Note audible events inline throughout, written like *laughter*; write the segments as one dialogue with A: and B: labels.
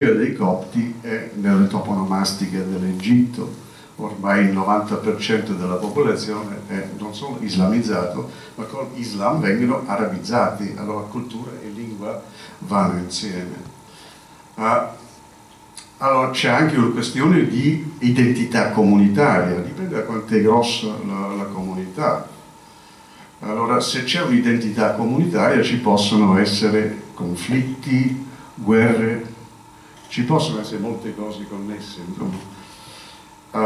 A: dei copti è nelle toponomastiche dell'Egitto. Ormai il 90% della popolazione è non solo islamizzato, ma con Islam vengono arabizzati, allora cultura e lingua vanno insieme. Uh, allora c'è anche una questione di identità comunitaria, dipende da quanto è grossa la, la comunità. Allora se c'è un'identità comunitaria ci possono essere conflitti, guerre, ci possono essere molte cose connesse, uh,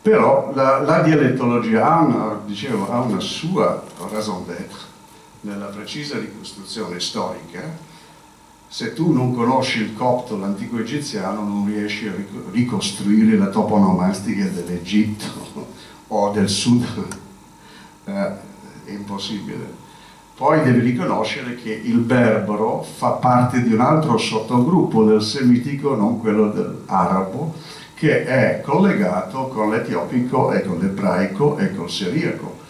A: però la, la, dialettologia ha una, dicevo, ha una sua raison d'être nella precisa ricostruzione storica. Se tu non conosci il copto, l'antico egiziano, non riesci a ricostruire la toponomastica dell'Egitto *laughs* o del sud, uh, è impossibile poi devi riconoscere che il berbero fa parte di un altro sottogruppo del semitico, non quello dell'arabo, che è collegato con l'etiopico e con l'ebraico e col siriaco.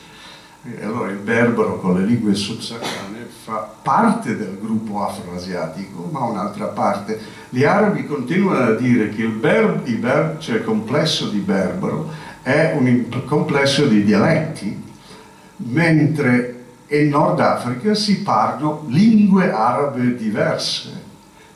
A: E allora il berbero con le lingue subsahariane fa parte del gruppo afroasiatico, ma un'altra parte. Gli arabi continuano a dire che il, berb, il, berb, cioè il complesso di berbero è un complesso di dialetti, mentre e in Nord Africa si parlano lingue arabe diverse,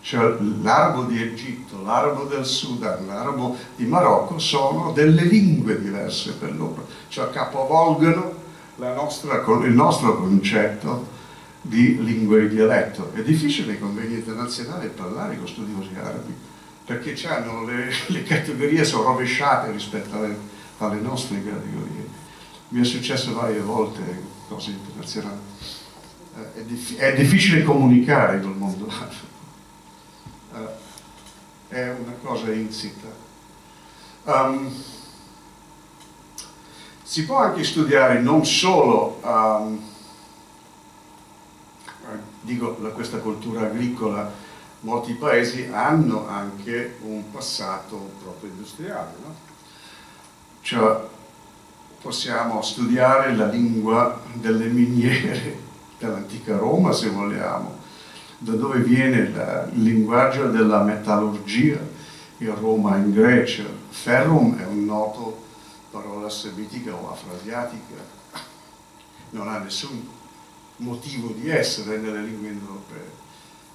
A: cioè l'arabo di Egitto, l'arabo del Sudan, l'arabo di Marocco sono delle lingue diverse per loro, cioè capovolgono nostra, il nostro concetto di lingua e dialetto. È difficile nei convegni internazionali parlare con studiosi arabi, perché le, le, categorie sono rovesciate rispetto alle, alle nostre categorie. Mi è successo varie volte cose internazionali. Eh, è, dif è, difficile comunicare col mondo *laughs* eh, è una cosa insita. Um, si può anche studiare non solo um, dico, questa cultura agricola, molti paesi hanno anche un passato proprio industriale, no? cioè possiamo studiare la lingua delle miniere dell'antica Roma, se vogliamo, da dove viene il linguaggio della metallurgia in Roma in Grecia. Ferrum è un noto parola semitica o afroasiatica, non ha nessun motivo di essere nelle lingue indoeuropee.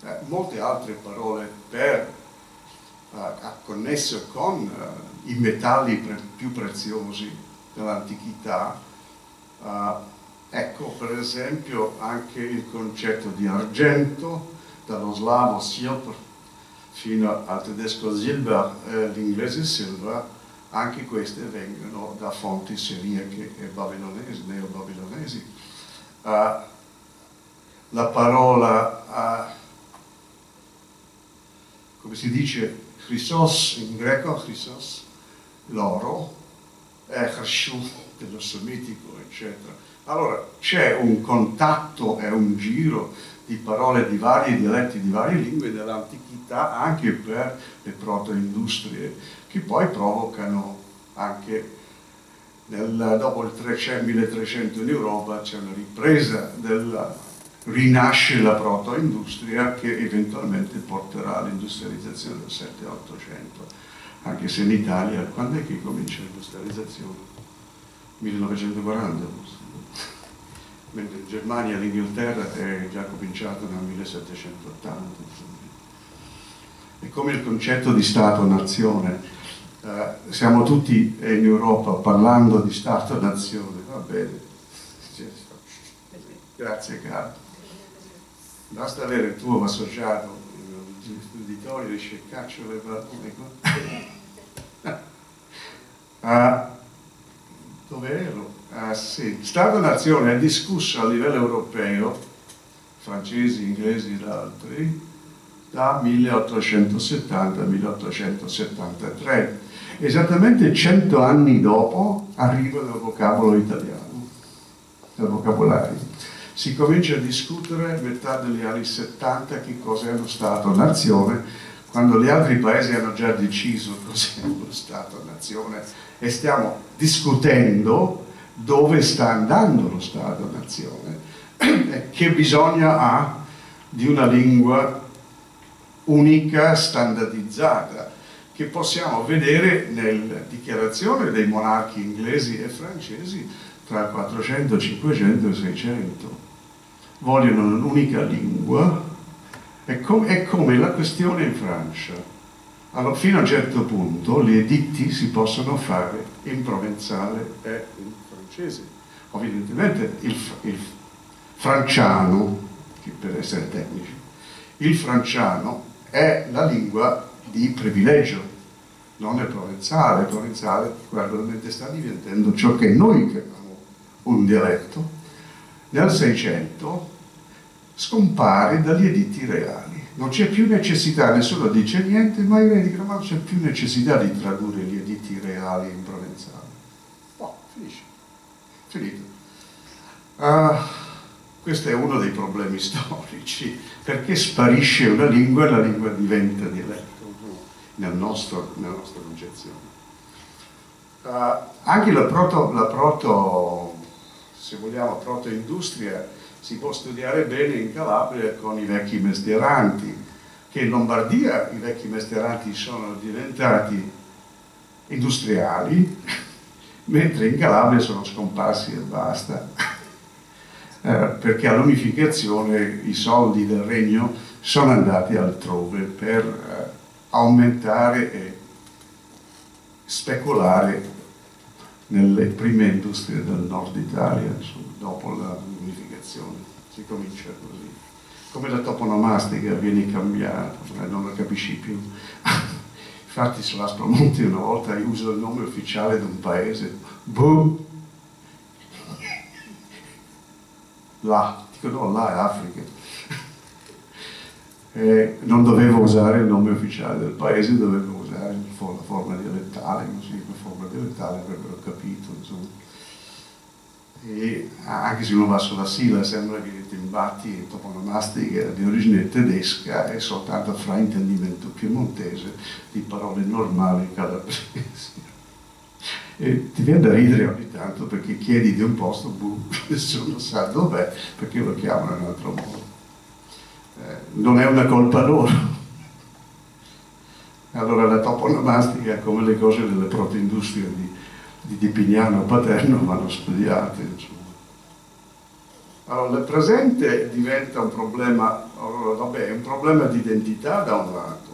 A: Eh, molte altre parole per uh, connesse con uh, i metalli pre più preziosi dell'antichità, uh, ecco per esempio anche il concetto di argento, dallo slavo silver fino al tedesco silber e l'inglese silver, anche queste vengono da fonti siriache e babilonesi, neobabilonesi. Uh, la parola, uh, come si dice, chrysos in greco, chrysos, l'oro, Hershu, dello semitico, eccetera. Allora c'è un contatto e un giro di parole di vari dialetti, di varie lingue dell'antichità anche per le proto-industrie che poi provocano anche nel, dopo il 300, 1300 in Europa c'è una ripresa del rinasce la proto-industria che eventualmente porterà all'industrializzazione del 7-800 anche se in Italia, quando è che comincia l'industrializzazione? 1940 *laughs* mentre in Germania l'Inghilterra è già cominciato nel 1780 è come il concetto di Stato-nazione. Eh, siamo tutti in Europa parlando di Stato-nazione va bene. *laughs* Grazie caro. Basta avere il tuo associato l'uditorio dice caccio le parole *laughs* ah, dove ero? Ah, sì. Stato-nazione è discusso a livello europeo, francesi, inglesi ed altri, da 1870-1873. Esattamente cento anni dopo arriva il vocabolo italiano, il vocabolario. Si comincia a discutere metà degli anni 70 che cos'è lo Stato-nazione, quando gli altri paesi hanno già deciso cos'è lo Stato-nazione e stiamo discutendo dove sta andando lo Stato-nazione, che bisogno ha di una lingua unica, standardizzata, che possiamo vedere nella dichiarazione dei monarchi inglesi e francesi tra 400, 500 e 600. Vogliono un'unica lingua, è, com è come la questione in Francia. Allora, fino a un certo punto gli editti si possono fare in provenzale e in francese. Evidentemente il, il franciano, per essere tecnici, il franciano è la lingua di privilegio, non è provenzale, il provenzale gradualmente sta diventando ciò che noi chiamiamo un dialetto. Nel Seicento scompare dagli editti reali. Non c'è più necessità, nessuno dice niente, ma vedi che non c'è più necessità di tradurre gli editti reali in provenzale. Oh, finisce. Finito. Uh, questo è uno dei problemi *laughs* storici, perché sparisce una lingua e la lingua diventa dialetto, nel nostro, nella nostra concezione. Uh, anche la proto, la proto, se vogliamo, proto-industria si può studiare bene in Calabria con i vecchi mestieranti, che in Lombardia i vecchi mestieranti sono diventati industriali, *laughs* mentre in Calabria sono scomparsi e basta. *laughs* Eh, perché all'unificazione i soldi del regno sono andati altrove per eh, aumentare e speculare nelle prime industrie del nord Italia, insomma, dopo l'unificazione. Si comincia così. Come la toponomastica viene cambiata, eh, non la capisci più. *laughs* Infatti sull'Aspromonte una volta uso il nome ufficiale di un paese, boom, là, dico no, là è Africa. *laughs* e non dovevo usare il nome ufficiale del paese, dovevo usare la forma dialettale, così la forma dialettale avrebbero capito, insomma. E anche se uno va sulla Sila sembra che i timbati toponomastica di origine tedesca è soltanto fraintendimento piemontese di parole normali calabresi. E ti viene da ridere ogni tanto perché chiedi di un posto, boh, nessuno sa dov'è, perché lo chiamano in un altro modo. Eh, non è una colpa loro. Allora la toponomastica, come le cose delle protoindustrie di, di, di Pignano Paterno, vanno studiate. Insomma. Allora, il presente diventa un problema, allora, vabbè, è un problema di identità da un lato,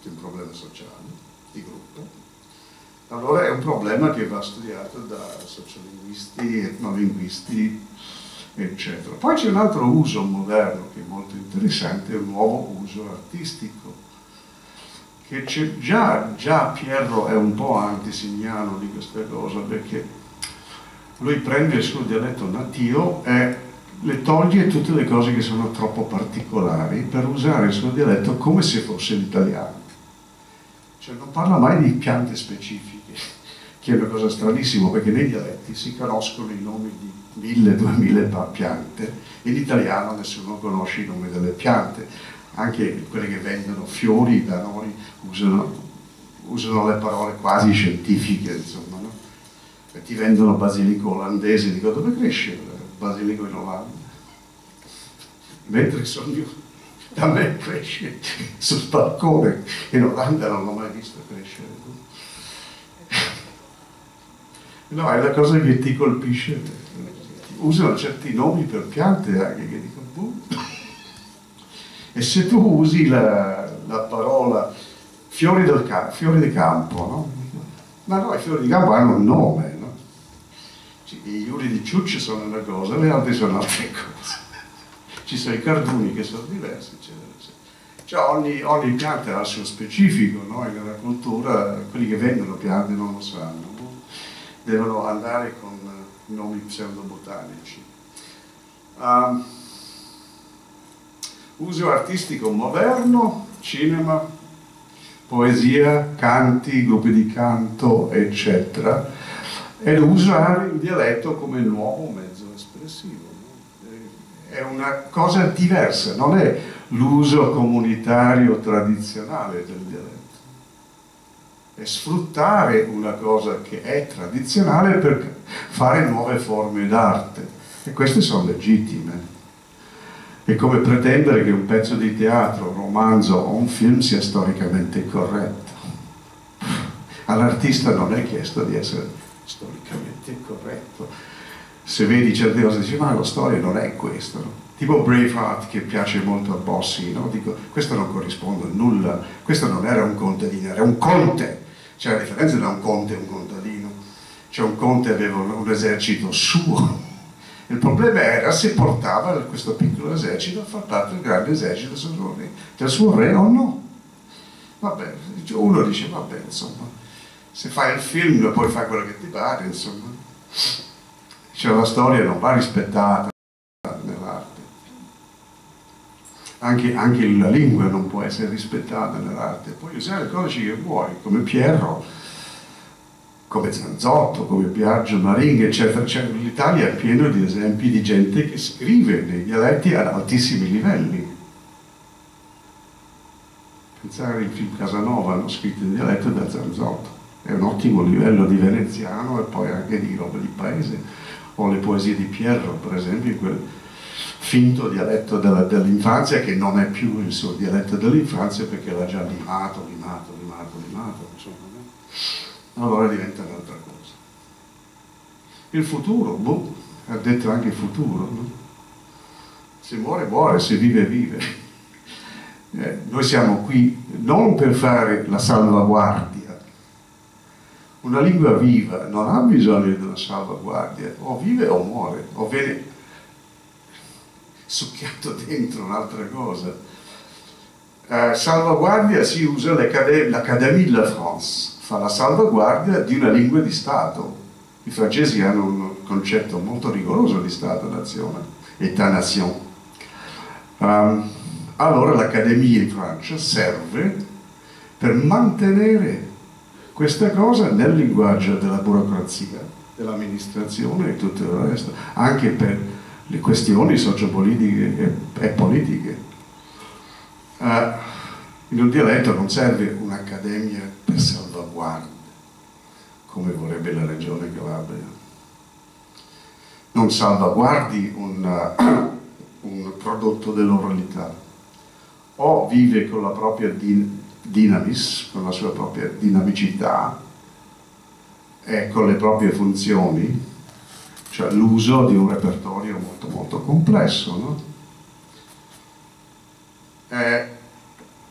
A: che è un problema sociale, di gruppo, allora è un problema che va studiato da sociolinguisti, etnolinguisti, eccetera. Poi c'è un altro uso moderno che è molto interessante, un nuovo uso artistico, che già, già Pierro è un po' antisignano di questa cosa, perché lui prende il suo dialetto nativo e le toglie tutte le cose che sono troppo particolari per usare il suo dialetto come se fosse l'italiano. Cioè non parla mai di piante specifiche *laughs* che è una cosa stranissima perché nei dialetti si conoscono i nomi di mille, duemila piante, in italiano nessuno conosce i nomi delle piante, anche quelle che vendono fiori da noi usano, usano le parole quasi scientifiche, insomma, no? e ti vendono basilico olandese, dico dove cresce il basilico in Olanda? Mentre sono da me cresce sul balcone, in Olanda non l'ho mai visto crescere. No, è la cosa che ti colpisce. Usano certi nomi per piante anche che dicono boh. E se tu usi la, la parola fiori, del fiori di campo, no? Ma no, i fiori di campo hanno un nome, no? I iuri di ciucci sono una cosa, le altre sono altre cose. Ci sono i carduni che sono diversi, eccetera, eccetera. Cioè ogni, ogni pianta ha il suo specifico, no? E nella cultura quelli che vendono piante non lo sanno devono andare con nomi pseudobotanici. Um, uso artistico moderno, cinema, poesia, canti, gruppi di canto, eccetera, ed usare il dialetto come nuovo mezzo espressivo. È una cosa diversa, non è l'uso comunitario tradizionale del dialetto è sfruttare una cosa che è tradizionale per fare nuove forme d'arte e queste sono legittime. È come pretendere che un pezzo di teatro, un romanzo o un film sia storicamente corretto. All'artista non è chiesto di essere storicamente corretto. Se vedi certe cose dici ma la storia non è questo. No? Tipo Braveheart che piace molto a Bossi, no? Dico, questo non corrisponde a nulla, questo non era un contadino, era un conte. C'è la differenza tra un conte e un contadino. Cioè un conte aveva un esercito suo, il problema era se portava questo piccolo esercito a far parte del grande esercito del suo re, o no. Vabbè, uno dice, vabbè, insomma, se fai il film poi fai quello che ti pare, insomma. Cioè la storia non va rispettata nell'arte. Anche, anche la lingua non può essere rispettata nell'arte. Puoi usare il codice che vuoi, come Pierro come Zanzotto, come Biagio Maringhe, eccetera. Cioè, L'Italia è piena di esempi di gente che scrive nei dialetti ad altissimi livelli. Pensare ai film Casanova hanno scritto in dialetto da Zanzotto, è un ottimo livello di veneziano e poi anche di roba di paese. O le poesie di Pierro, per esempio, quel finto dialetto dell'infanzia che non è più il suo dialetto dell'infanzia perché l'ha già limato, limato, limato, limato. Allora diventa un'altra cosa. Il futuro, boh, ha detto anche il futuro, no? Se muore, muore, se vive, vive. *laughs* Eh, noi siamo qui non per fare la salvaguardia. Una lingua viva non ha bisogno di una salvaguardia, o vive o muore, o viene succhiato dentro un'altra cosa. Eh, salvaguardia si usa l'Académie de la France, fa la salvaguardia di una lingua di Stato. I francesi hanno un concetto molto rigoroso di Stato-nazione, État-nation. Um, allora l'Accademia in Francia serve per mantenere questa cosa nel linguaggio della burocrazia, dell'amministrazione e tutto il resto, anche per le questioni sociopolitiche e, e politiche. Uh, in un dialetto non serve un'accademia per salvaguardia, come vorrebbe la regione Calabria. Non salvaguardi un, *coughs* un prodotto dell'oralità, o vive con la propria din dinamis, con la sua propria dinamicità e con le proprie funzioni, cioè l'uso di un repertorio molto molto complesso. No? Eh,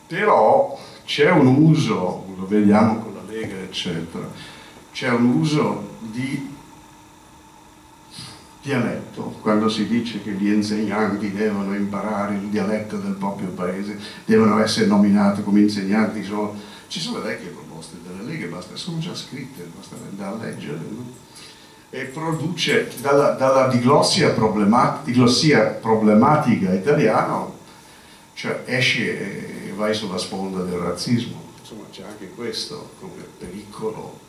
A: però c'è un uso, lo vediamo con la Lega eccetera, c'è un uso di dialetto, quando si dice che gli insegnanti devono imparare il dialetto del proprio paese, devono essere nominati come insegnanti, sono, ci sono vecchie proposte delle leghe, basta, sono già scritte, basta andare a leggere. No? E produce dalla, dalla diglossia, problematica, diglossia problematica italiana, cioè esce vai sulla sponda del razzismo, insomma c'è anche questo come pericolo.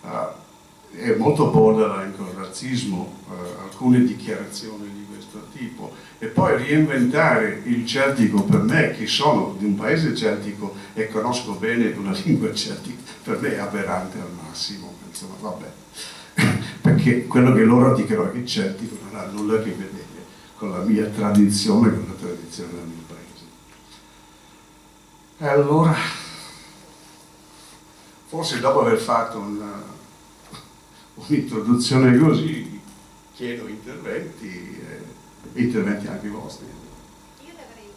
A: Uh, è molto borderline il razzismo, uh, alcune dichiarazioni di questo tipo, e poi reinventare il celtico per me, che sono di un paese celtico e conosco bene una *laughs* lingua celtica, per me è aberrante al massimo, insomma vabbè, *laughs* perché quello che loro dicono è che il celtico non ha nulla a che vedere con la mia tradizione, con la tradizione del mio e allora, forse dopo aver fatto un'introduzione un così, chiedo interventi, eh, interventi anche vostri.
B: Io ti avrei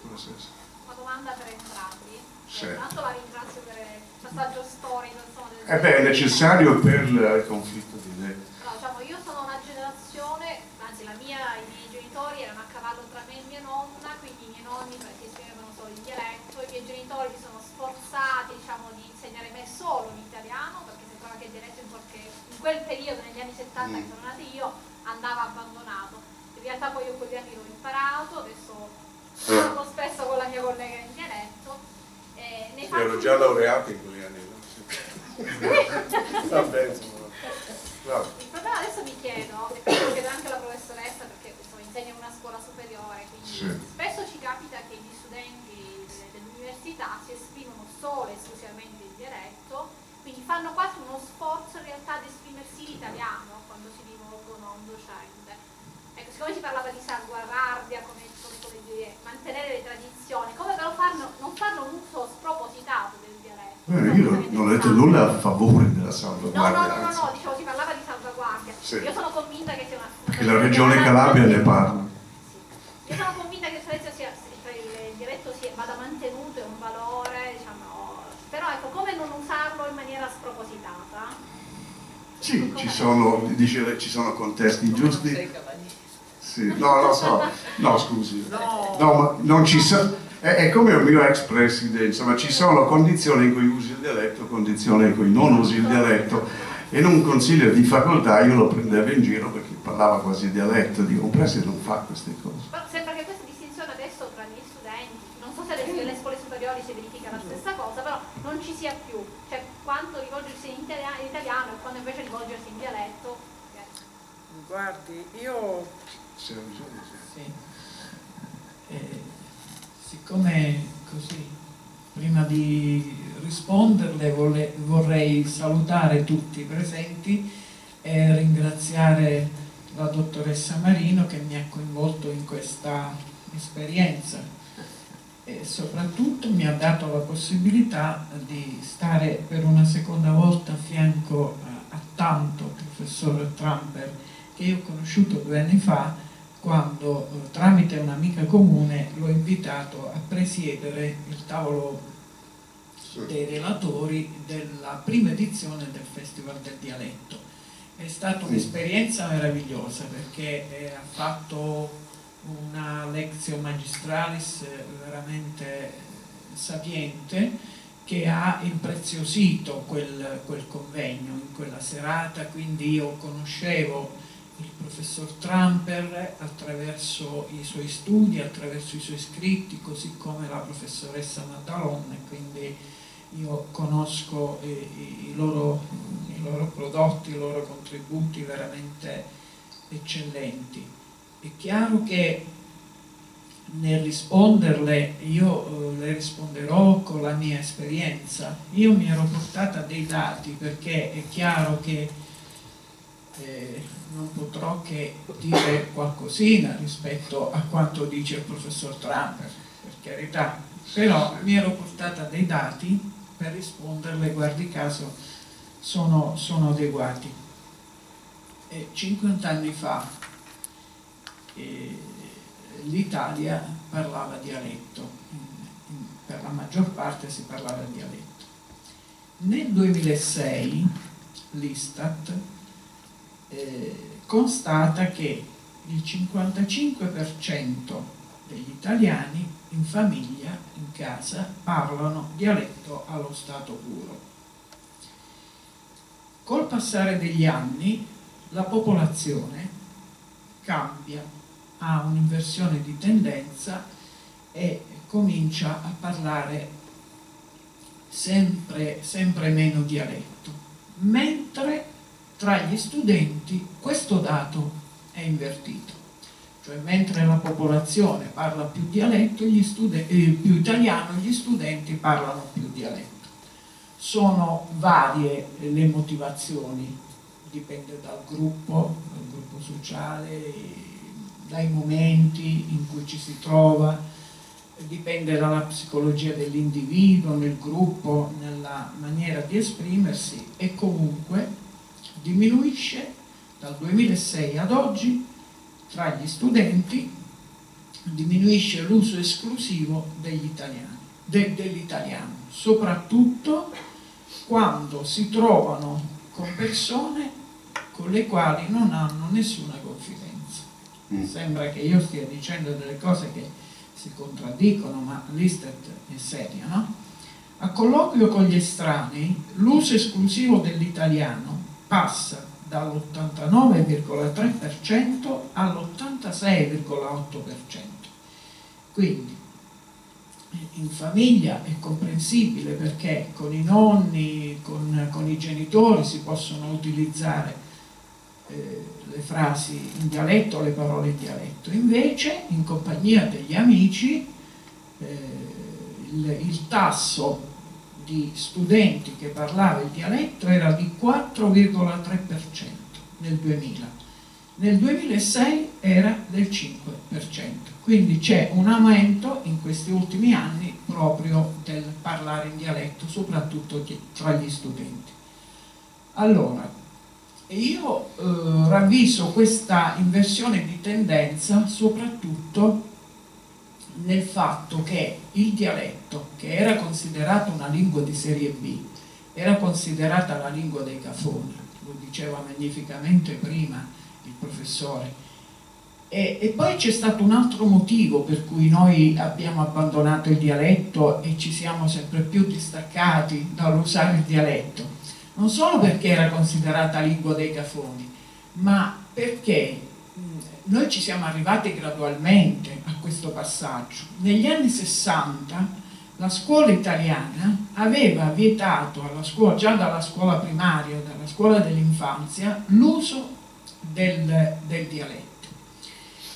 B: una domanda per entrambi. Sì. Intanto la ringrazio per il passaggio storico. Insomma, del
A: eh beh, è necessario per il conflitto di idee.
B: No, diciamo, io sono una generazione, anzi la mia, i miei genitori erano a cavallo tra me e mia nonna, quindi i miei nonni perché scrivevano solo in dialetto, i miei genitori si sono sforzati diciamo, di insegnare me solo in italiano perché sembrava che il dialetto in, qualche, in quel periodo, 70 mm. che sono nata io, andava abbandonato. In realtà poi io quegli anni l'ho imparato, adesso parlo spesso con la mia collega in dialetto.
A: Eh, ne Ero già laureato in quegli anni? *laughs* Vabbè, insomma.
B: No. Il problema adesso mi chiedo, e questo chiedo anche alla professoressa perché insomma, insegna in una scuola superiore, quindi sì. spesso ci capita che gli studenti dell'università si esprimono solo e esclusivamente fanno quasi uno sforzo in realtà di esprimersi in italiano quando si rivolgono a un docente. Ecco, siccome si parlava di salvaguardia come, come, come dire, mantenere le tradizioni, come però farlo, non farlo un uso spropositato del dialetto.
A: Eh, io non ho detto nulla a favore della salvaguardia.
B: No, no, no, no, no dicevo, si parlava di salvaguardia. Sì. Io sono convinta che sia una...
A: Perché la regione Calabria ne parla.
B: Sì. Io sono convinta che il, sia, il dialetto sia, vada mantenuto, è un valore, diciamo, però ecco, come non usarlo in maniera spropositata?
A: Sì, ci sono, dice, ci sono contesti giusti. Sì, no, lo so. No, scusi. No, ma non ci sono. È, è, come il mio ex presidente, insomma, ci sono condizioni in cui usi il dialetto, condizioni in cui non usi il dialetto. E in un consiglio di facoltà io lo prendevo in giro perché parlava quasi dialetto, dico, un preside non fa queste cose.
B: Ma sembra che questa distinzione adesso tra gli studenti, non so se nelle scuole superiori si verifica la stessa cosa, però non ci sia più. Cioè, quanto rivolgersi in italiano e quando invece rivolgersi in dialetto.
C: Guardi, io...
D: Sì. Eh, siccome così, prima di risponderle vole, vorrei salutare tutti i presenti e ringraziare la dottoressa Marino che mi ha coinvolto in questa esperienza. E soprattutto mi ha dato la possibilità di stare per una seconda volta a fianco a, a tanto professor Trumper che io ho conosciuto due anni fa quando eh, tramite un'amica comune l'ho invitato a presiedere il tavolo dei relatori della prima edizione del Festival del Dialetto. È stata un'esperienza meravigliosa perché eh, ha fatto una lezione magistralis veramente sapiente che ha impreziosito quel, quel, convegno in quella serata, quindi io conoscevo il professor Trumper attraverso i suoi studi, attraverso i suoi scritti, così come la professoressa Maddalone, quindi io conosco i, i, loro, i loro prodotti, i loro contributi veramente eccellenti. È chiaro che nel risponderle io eh, le risponderò con la mia esperienza. Io mi ero portata dei dati perché è chiaro che eh, non potrò che dire qualcosina rispetto a quanto dice il professor Trump, per carità, però mi ero portata dei dati per risponderle, guardi caso, sono, sono adeguati. E 50 anni fa l'Italia parlava dialetto, per la maggior parte si parlava dialetto. Nel 2006 l'Istat eh, constata che il 55% degli italiani in famiglia, in casa, parlano dialetto allo stato puro. Col passare degli anni la popolazione cambia ha un'inversione di tendenza e comincia a parlare sempre, sempre meno dialetto, mentre tra gli studenti questo dato è invertito, cioè mentre la popolazione parla più dialetto, eh, più italiano, gli studenti parlano più dialetto. Sono varie le motivazioni, dipende dal gruppo, dal gruppo sociale, dai momenti in cui ci si trova, dipende dalla psicologia dell'individuo, nel gruppo, nella maniera di esprimersi e comunque diminuisce dal 2006 ad oggi tra gli studenti, diminuisce l'uso esclusivo degli italiani, de, dell'italiano, soprattutto quando si trovano con persone con le quali non hanno nessuna confidenza. Mm. Sembra che io stia dicendo delle cose che si contraddicono, ma l'Istat è seria, no? A colloquio con gli estranei, l'uso esclusivo dell'italiano passa dall'89,3% all'86,8%. Quindi in famiglia è comprensibile perché con i nonni, con, con i genitori si possono utilizzare eh, le frasi in dialetto, le parole in dialetto. Invece, in compagnia degli amici, eh, il, il tasso di studenti che parlava il dialetto era di 4,3% nel 2000. nel 2006 era del 5%, quindi c'è un aumento in questi ultimi anni proprio del parlare in dialetto, soprattutto tra gli studenti. Allora, io eh, ravviso questa inversione di tendenza soprattutto nel fatto che il dialetto, che era considerato una lingua di serie B, era considerata la lingua dei cafoni, lo diceva magnificamente prima il professore. E, e poi c'è stato un altro motivo per cui noi abbiamo abbandonato il dialetto e ci siamo sempre più distaccati dall'usare il dialetto. Non solo perché era considerata lingua dei cafoni, ma perché noi ci siamo arrivati gradualmente a questo passaggio. Negli anni 60 la scuola italiana aveva vietato scuola, già dalla scuola primaria, dalla scuola dell'infanzia, l'uso del, del, dialetto.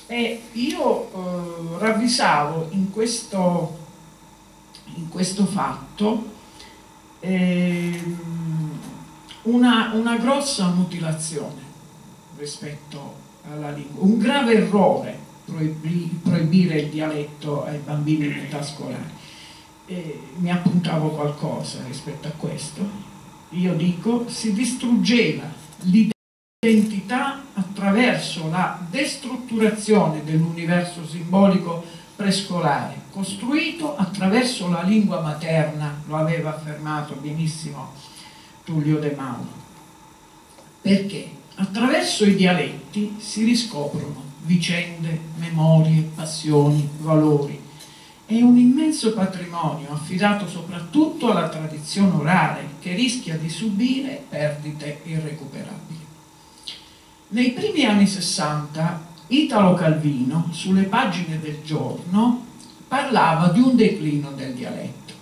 D: E io eh, ravvisavo in questo, in questo fatto eh, una, una grossa mutilazione rispetto alla lingua, un grave errore proibire il dialetto ai bambini in età scolare eh, mi appuntavo qualcosa rispetto a questo, io dico si distruggeva l'identità attraverso la destrutturazione dell'universo simbolico prescolare, costruito attraverso la lingua materna, lo aveva affermato benissimo Tullio De Mauro. Perché? Attraverso i dialetti si riscoprono vicende, memorie, passioni, valori, è un immenso patrimonio affidato soprattutto alla tradizione orale che rischia di subire perdite irrecuperabili. Nei primi anni 60 Italo Calvino, sulle pagine del giorno, parlava di un declino del dialetto.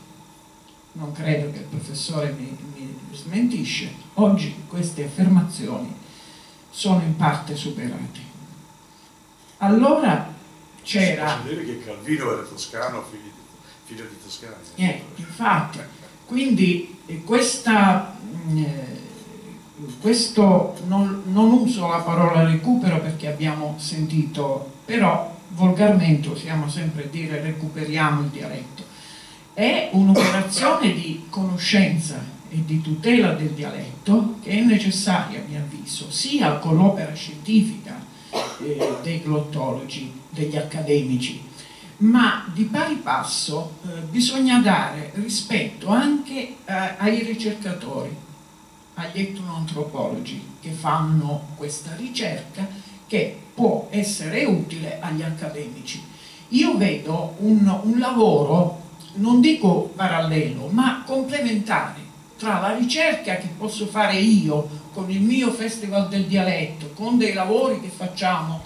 D: Non credo che il professore mi, mi smentisce, oggi queste affermazioni sono in parte superate. Allora c'era...
A: Si dire che Calvino era toscano, figlio di, figlio di Toscani.
D: Eh, infatti, quindi eh, questa, mm, eh, questo non, non, uso la parola recupero perché abbiamo sentito, però volgarmente usiamo sempre dire recuperiamo il dialetto. È un'operazione di conoscenza e di tutela del dialetto che è necessaria, a mio avviso, sia con l'opera scientifica eh, dei glottologi, degli accademici, ma di pari passo eh, bisogna dare rispetto anche eh, ai ricercatori, agli etnoantropologi che fanno questa ricerca che può essere utile agli accademici. Io vedo un, un lavoro, non dico parallelo, ma complementare tra la ricerca che posso fare io con il mio Festival del Dialetto, con dei lavori che facciamo,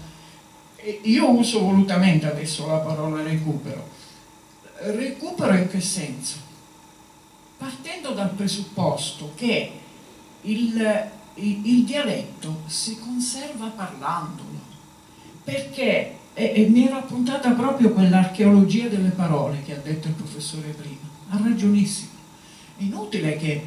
D: io uso volutamente adesso la parola recupero. Recupero in che senso? Partendo dal presupposto che il, il, il dialetto si conserva parlandolo, perché e, e mi ero appuntata proprio quell'archeologia delle parole che ha detto il professore prima, ha ragionissimo è inutile che,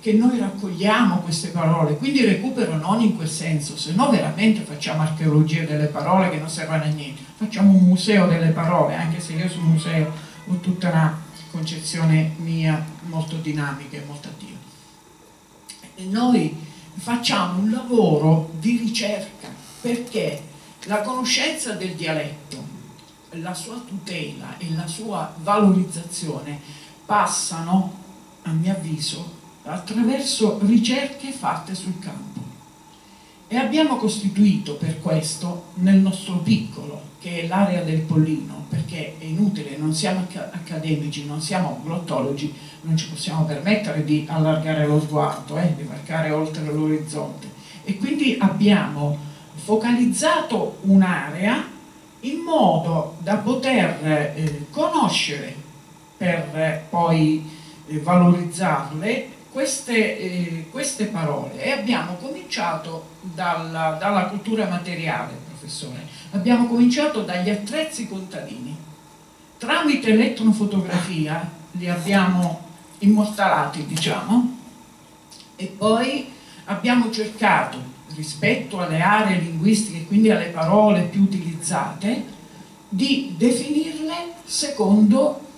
D: che noi raccogliamo queste parole, quindi recupero non in quel senso, se no veramente facciamo archeologia delle parole che non servono a niente, facciamo un museo delle parole, anche se io sul museo ho tutta una concezione mia molto dinamica e molto attiva. E noi facciamo un lavoro di ricerca perché la conoscenza del dialetto, la sua tutela e la sua valorizzazione passano a mio avviso, attraverso ricerche fatte sul campo. E abbiamo costituito per questo nel nostro piccolo, che è l'area del Pollino, perché è inutile, non siamo accademici, non siamo glottologi, non ci possiamo permettere di allargare lo sguardo, eh, di varcare oltre l'orizzonte. E quindi abbiamo focalizzato un'area in modo da poter eh, conoscere per eh, poi valorizzarle queste, eh, queste, parole e abbiamo cominciato dalla, dalla cultura materiale, professore, abbiamo cominciato dagli attrezzi contadini. Tramite l'etnofotografia li abbiamo immortalati, diciamo, e poi abbiamo cercato rispetto alle aree linguistiche, quindi alle parole più utilizzate, di definirle secondo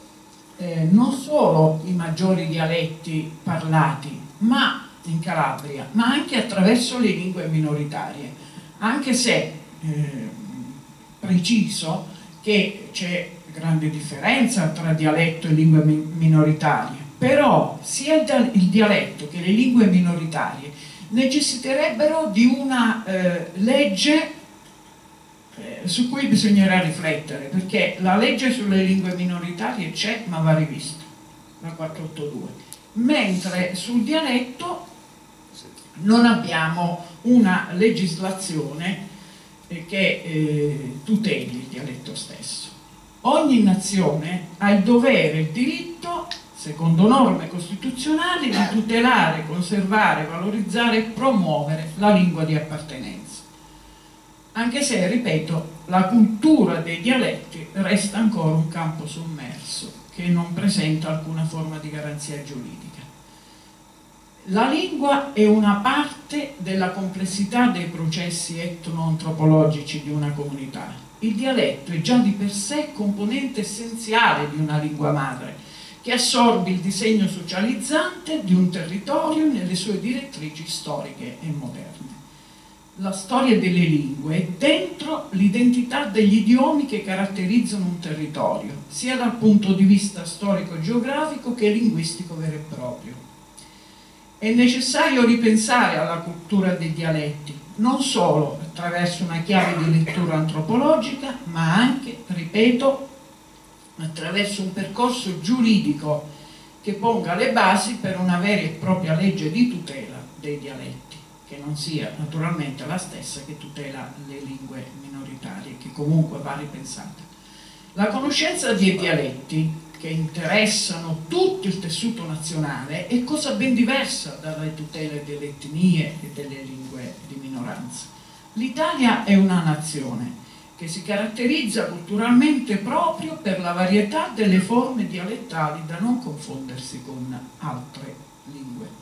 D: eh, non solo i maggiori dialetti parlati, ma in Calabria, ma anche attraverso le lingue minoritarie, anche se eh, preciso che c'è grande differenza tra dialetto e lingue minoritarie, però sia il dialetto che le lingue minoritarie necessiterebbero di una eh, legge eh, su cui bisognerà riflettere, perché la legge sulle lingue minoritarie c'è ma va rivista, la 482, mentre sul dialetto non abbiamo una legislazione eh, che eh, tuteli il dialetto stesso. Ogni nazione ha il dovere, il diritto, secondo norme costituzionali, di tutelare, conservare, valorizzare e promuovere la lingua di appartenenza. Anche se, ripeto, la cultura dei dialetti resta ancora un campo sommerso che non presenta alcuna forma di garanzia giuridica. La lingua è una parte della complessità dei processi etno-antropologici di una comunità. Il dialetto è già di per sé componente essenziale di una lingua madre, che assorbe il disegno socializzante di un territorio nelle sue direttrici storiche e moderne. La storia delle lingue è dentro l'identità degli idiomi che caratterizzano un territorio, sia dal punto di vista storico-geografico che linguistico vero e proprio. È necessario ripensare alla cultura dei dialetti, non solo attraverso una chiave di lettura antropologica, ma anche, ripeto, attraverso un percorso giuridico che ponga le basi per una vera e propria legge di tutela dei dialetti, che non sia naturalmente la stessa che tutela le lingue minoritarie, che comunque va ripensata. La conoscenza dei dialetti che interessano tutto il tessuto nazionale è cosa ben diversa dalle tutele delle etnie e delle lingue di minoranza. L'Italia è una nazione che si caratterizza culturalmente proprio per la varietà delle forme dialettali da non confondersi con altre lingue.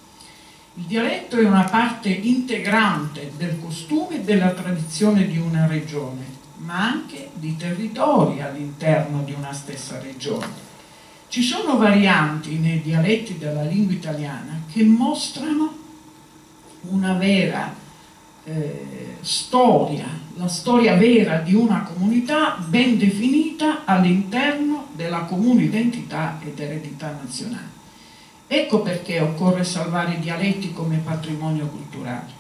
D: Il dialetto è una parte integrante del costume e della tradizione di una regione, ma anche di territori all'interno di una stessa regione. Ci sono varianti nei dialetti della lingua italiana che mostrano una vera eh, storia, la storia vera di una comunità ben definita all'interno della comune identità ed eredità nazionale. Ecco perché occorre salvare i dialetti come patrimonio culturale,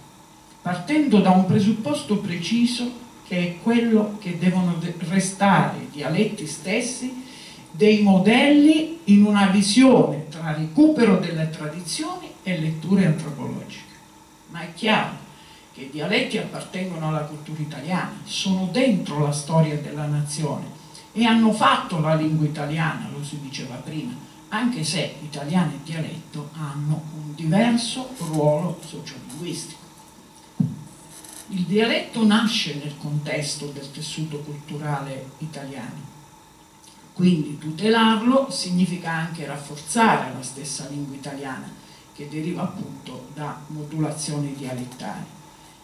D: partendo da un presupposto preciso che è quello che devono restare i dialetti stessi dei modelli in una visione tra recupero delle tradizioni e letture antropologiche. Ma è chiaro che i dialetti appartengono alla cultura italiana, sono dentro la storia della nazione e hanno fatto la lingua italiana, lo si diceva prima, anche se italiano e dialetto hanno un diverso ruolo sociolinguistico. Il dialetto nasce nel contesto del tessuto culturale italiano quindi tutelarlo significa anche rafforzare la stessa lingua italiana che deriva appunto da modulazioni dialettali.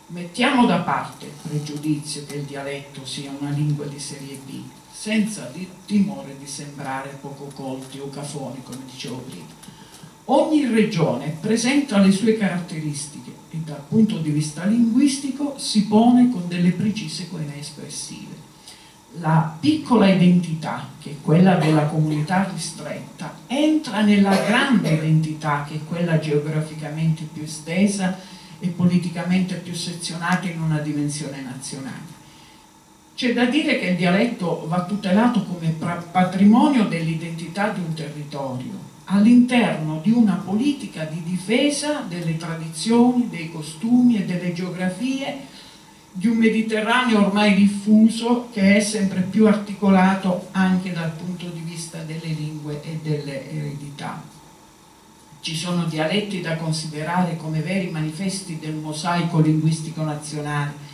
D: Mettiamo da parte il pregiudizio che il dialetto sia una lingua di serie B, senza di timore di sembrare poco colti o cafoni, come dicevo prima. Ogni regione presenta le sue caratteristiche e dal punto di vista linguistico si pone con delle precise coene espressive la piccola identità, che è quella della comunità ristretta, entra nella grande identità, che è quella geograficamente più estesa e politicamente più sezionata in una dimensione nazionale. C'è da dire che il dialetto va tutelato come patrimonio dell'identità di un territorio, all'interno di una politica di difesa delle tradizioni, dei costumi e delle geografie di un Mediterraneo ormai diffuso che è sempre più articolato anche dal punto di vista delle lingue e delle eredità. Ci sono dialetti da considerare come veri manifesti del mosaico linguistico nazionale,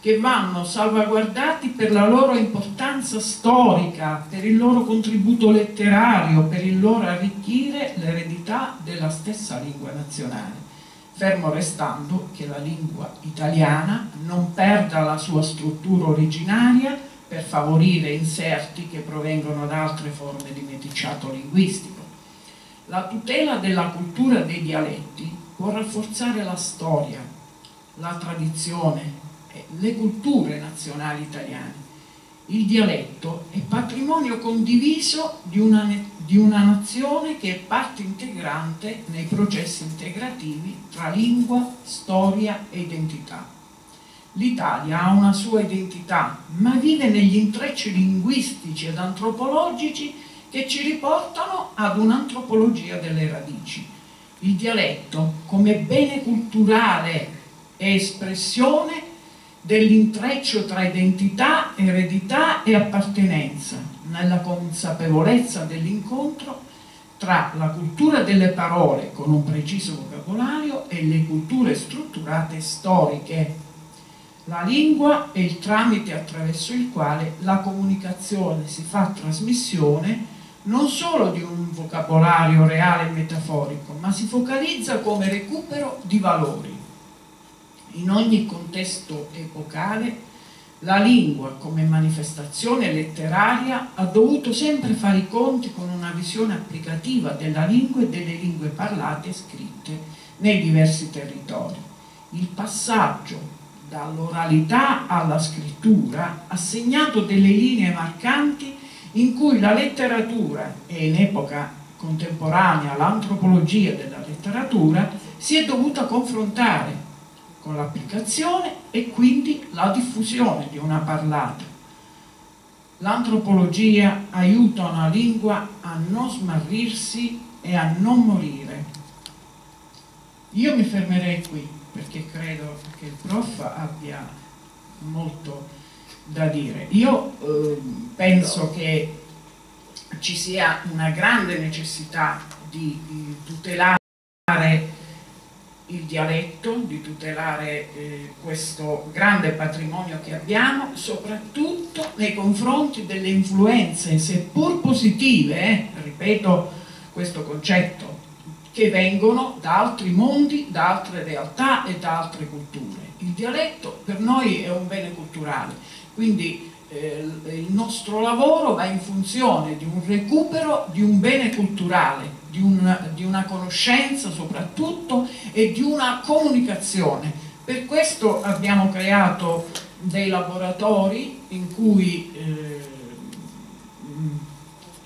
D: che vanno salvaguardati per la loro importanza storica, per il loro contributo letterario, per il loro arricchire l'eredità della stessa lingua nazionale fermo restando che la lingua italiana non perda la sua struttura originaria per favorire inserti che provengono da altre forme di meticciato linguistico. La tutela della cultura dei dialetti può rafforzare la storia, la tradizione le culture nazionali italiane. Il dialetto è patrimonio condiviso di una, di una nazione che è parte integrante nei processi integrativi tra lingua, storia e identità. L'Italia ha una sua identità, ma vive negli intrecci linguistici ed antropologici che ci riportano ad un'antropologia delle radici. Il dialetto come bene culturale e espressione dell'intreccio tra identità, eredità e appartenenza, nella consapevolezza dell'incontro tra la cultura delle parole con un preciso vocabolario e le culture strutturate storiche. La lingua è il tramite attraverso il quale la comunicazione si fa trasmissione non solo di un vocabolario reale e metaforico, ma si focalizza come recupero di valori. In ogni contesto epocale la lingua come manifestazione letteraria ha dovuto sempre fare i conti con una visione applicativa della lingua e delle lingue parlate e scritte nei diversi territori. Il passaggio dall'oralità alla scrittura ha segnato delle linee marcanti in cui la letteratura e in epoca contemporanea l'antropologia della letteratura si è dovuta confrontare con l'applicazione e quindi la diffusione di una parlata. L'antropologia aiuta una lingua a non smarrirsi e a non morire. Io mi fermerei qui perché credo che il prof abbia molto da dire. Io eh, penso che ci sia una grande necessità di, di tutelare il dialetto, di tutelare eh, questo grande patrimonio che abbiamo, soprattutto nei confronti delle influenze, seppur positive, eh, ripeto questo concetto, che vengono da altri mondi, da altre realtà e da altre culture. Il dialetto per noi è un bene culturale, quindi eh, il nostro lavoro va in funzione di un recupero di un bene culturale, di, un, di una conoscenza soprattutto e di una comunicazione. Per questo abbiamo creato dei laboratori in cui eh,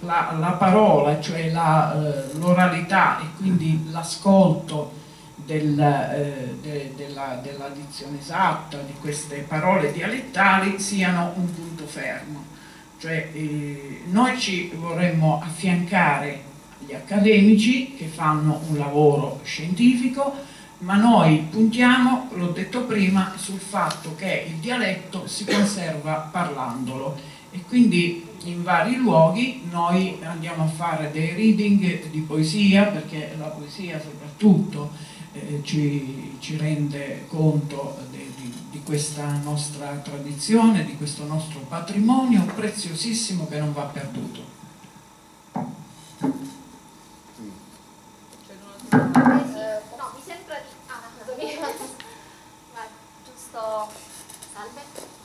D: la, la, parola, cioè l'oralità la, eh, e quindi l'ascolto del, eh, de, della, della dizione esatta di queste parole dialettali siano un punto fermo. Cioè, eh, noi ci vorremmo affiancare gli accademici che fanno un lavoro scientifico, ma noi puntiamo, l'ho detto prima, sul fatto che il dialetto si conserva parlandolo e quindi in vari luoghi noi andiamo a fare dei reading di poesia perché la poesia soprattutto eh, ci, ci, rende conto di, di, di, questa nostra tradizione, di questo nostro patrimonio preziosissimo che non va perduto.
E: Eh, no, mi sembra di... Ah, giusto... Salve.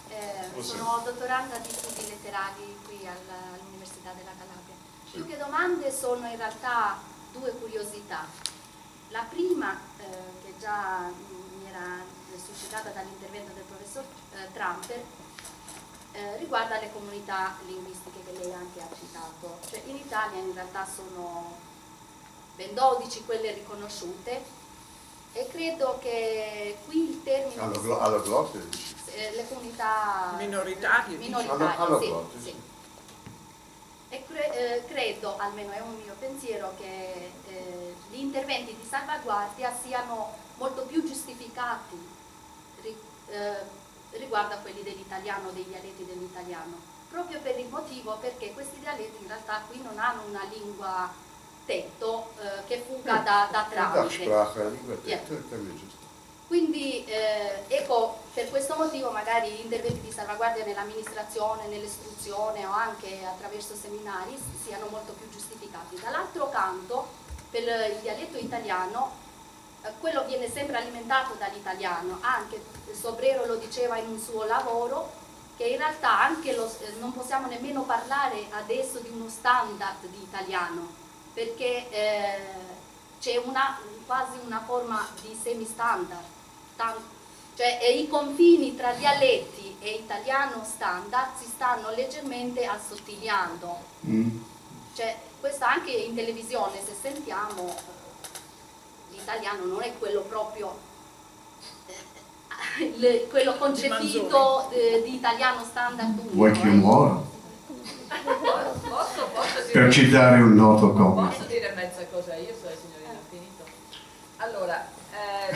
E: Eh, sono dottoranda di studi letterari qui all'Università della Calabria. Più che domande sono in realtà due curiosità. La prima, eh, che già mi era suscitata dall'intervento del professor eh, Tramper, eh, riguarda le comunità linguistiche che lei anche ha citato. Cioè, in Italia in realtà sono ben 12 quelle riconosciute e credo che qui il termine...
A: Alla, alla glotte?
E: Eh, le comunità
F: minoritarie.
E: minoritarie alla sì, glotte, sì. E cre eh, credo, almeno è un mio pensiero, che eh, gli interventi di salvaguardia siano molto più giustificati ri eh, riguardo a quelli dell'italiano, dei dialetti dell'italiano, proprio per il motivo perché questi dialetti in realtà qui non hanno una lingua tetto eh, che fuga da, da tramite. Yeah. Quindi eh, ecco, per questo motivo magari gli interventi di salvaguardia nell'amministrazione, nell'istruzione o anche attraverso seminari siano molto più giustificati. Dall'altro canto, per il dialetto italiano, eh, quello viene sempre alimentato dall'italiano, anche Sobrero lo diceva in un suo lavoro, che in realtà anche lo, eh, non possiamo nemmeno parlare adesso di uno standard di italiano, perché eh, c'è quasi una forma di semi-standard, cioè i confini tra dialetti e italiano standard si stanno leggermente assottigliando. Mm. Cioè, questo anche in televisione, se sentiamo, l'italiano non è quello proprio le, quello concepito di, di italiano standard unico.
A: Vuoi che io muora?
G: Posso,
A: per citare un noto comico.
G: Posso dire mezza cosa io, so signorina, finito? Allora, eh,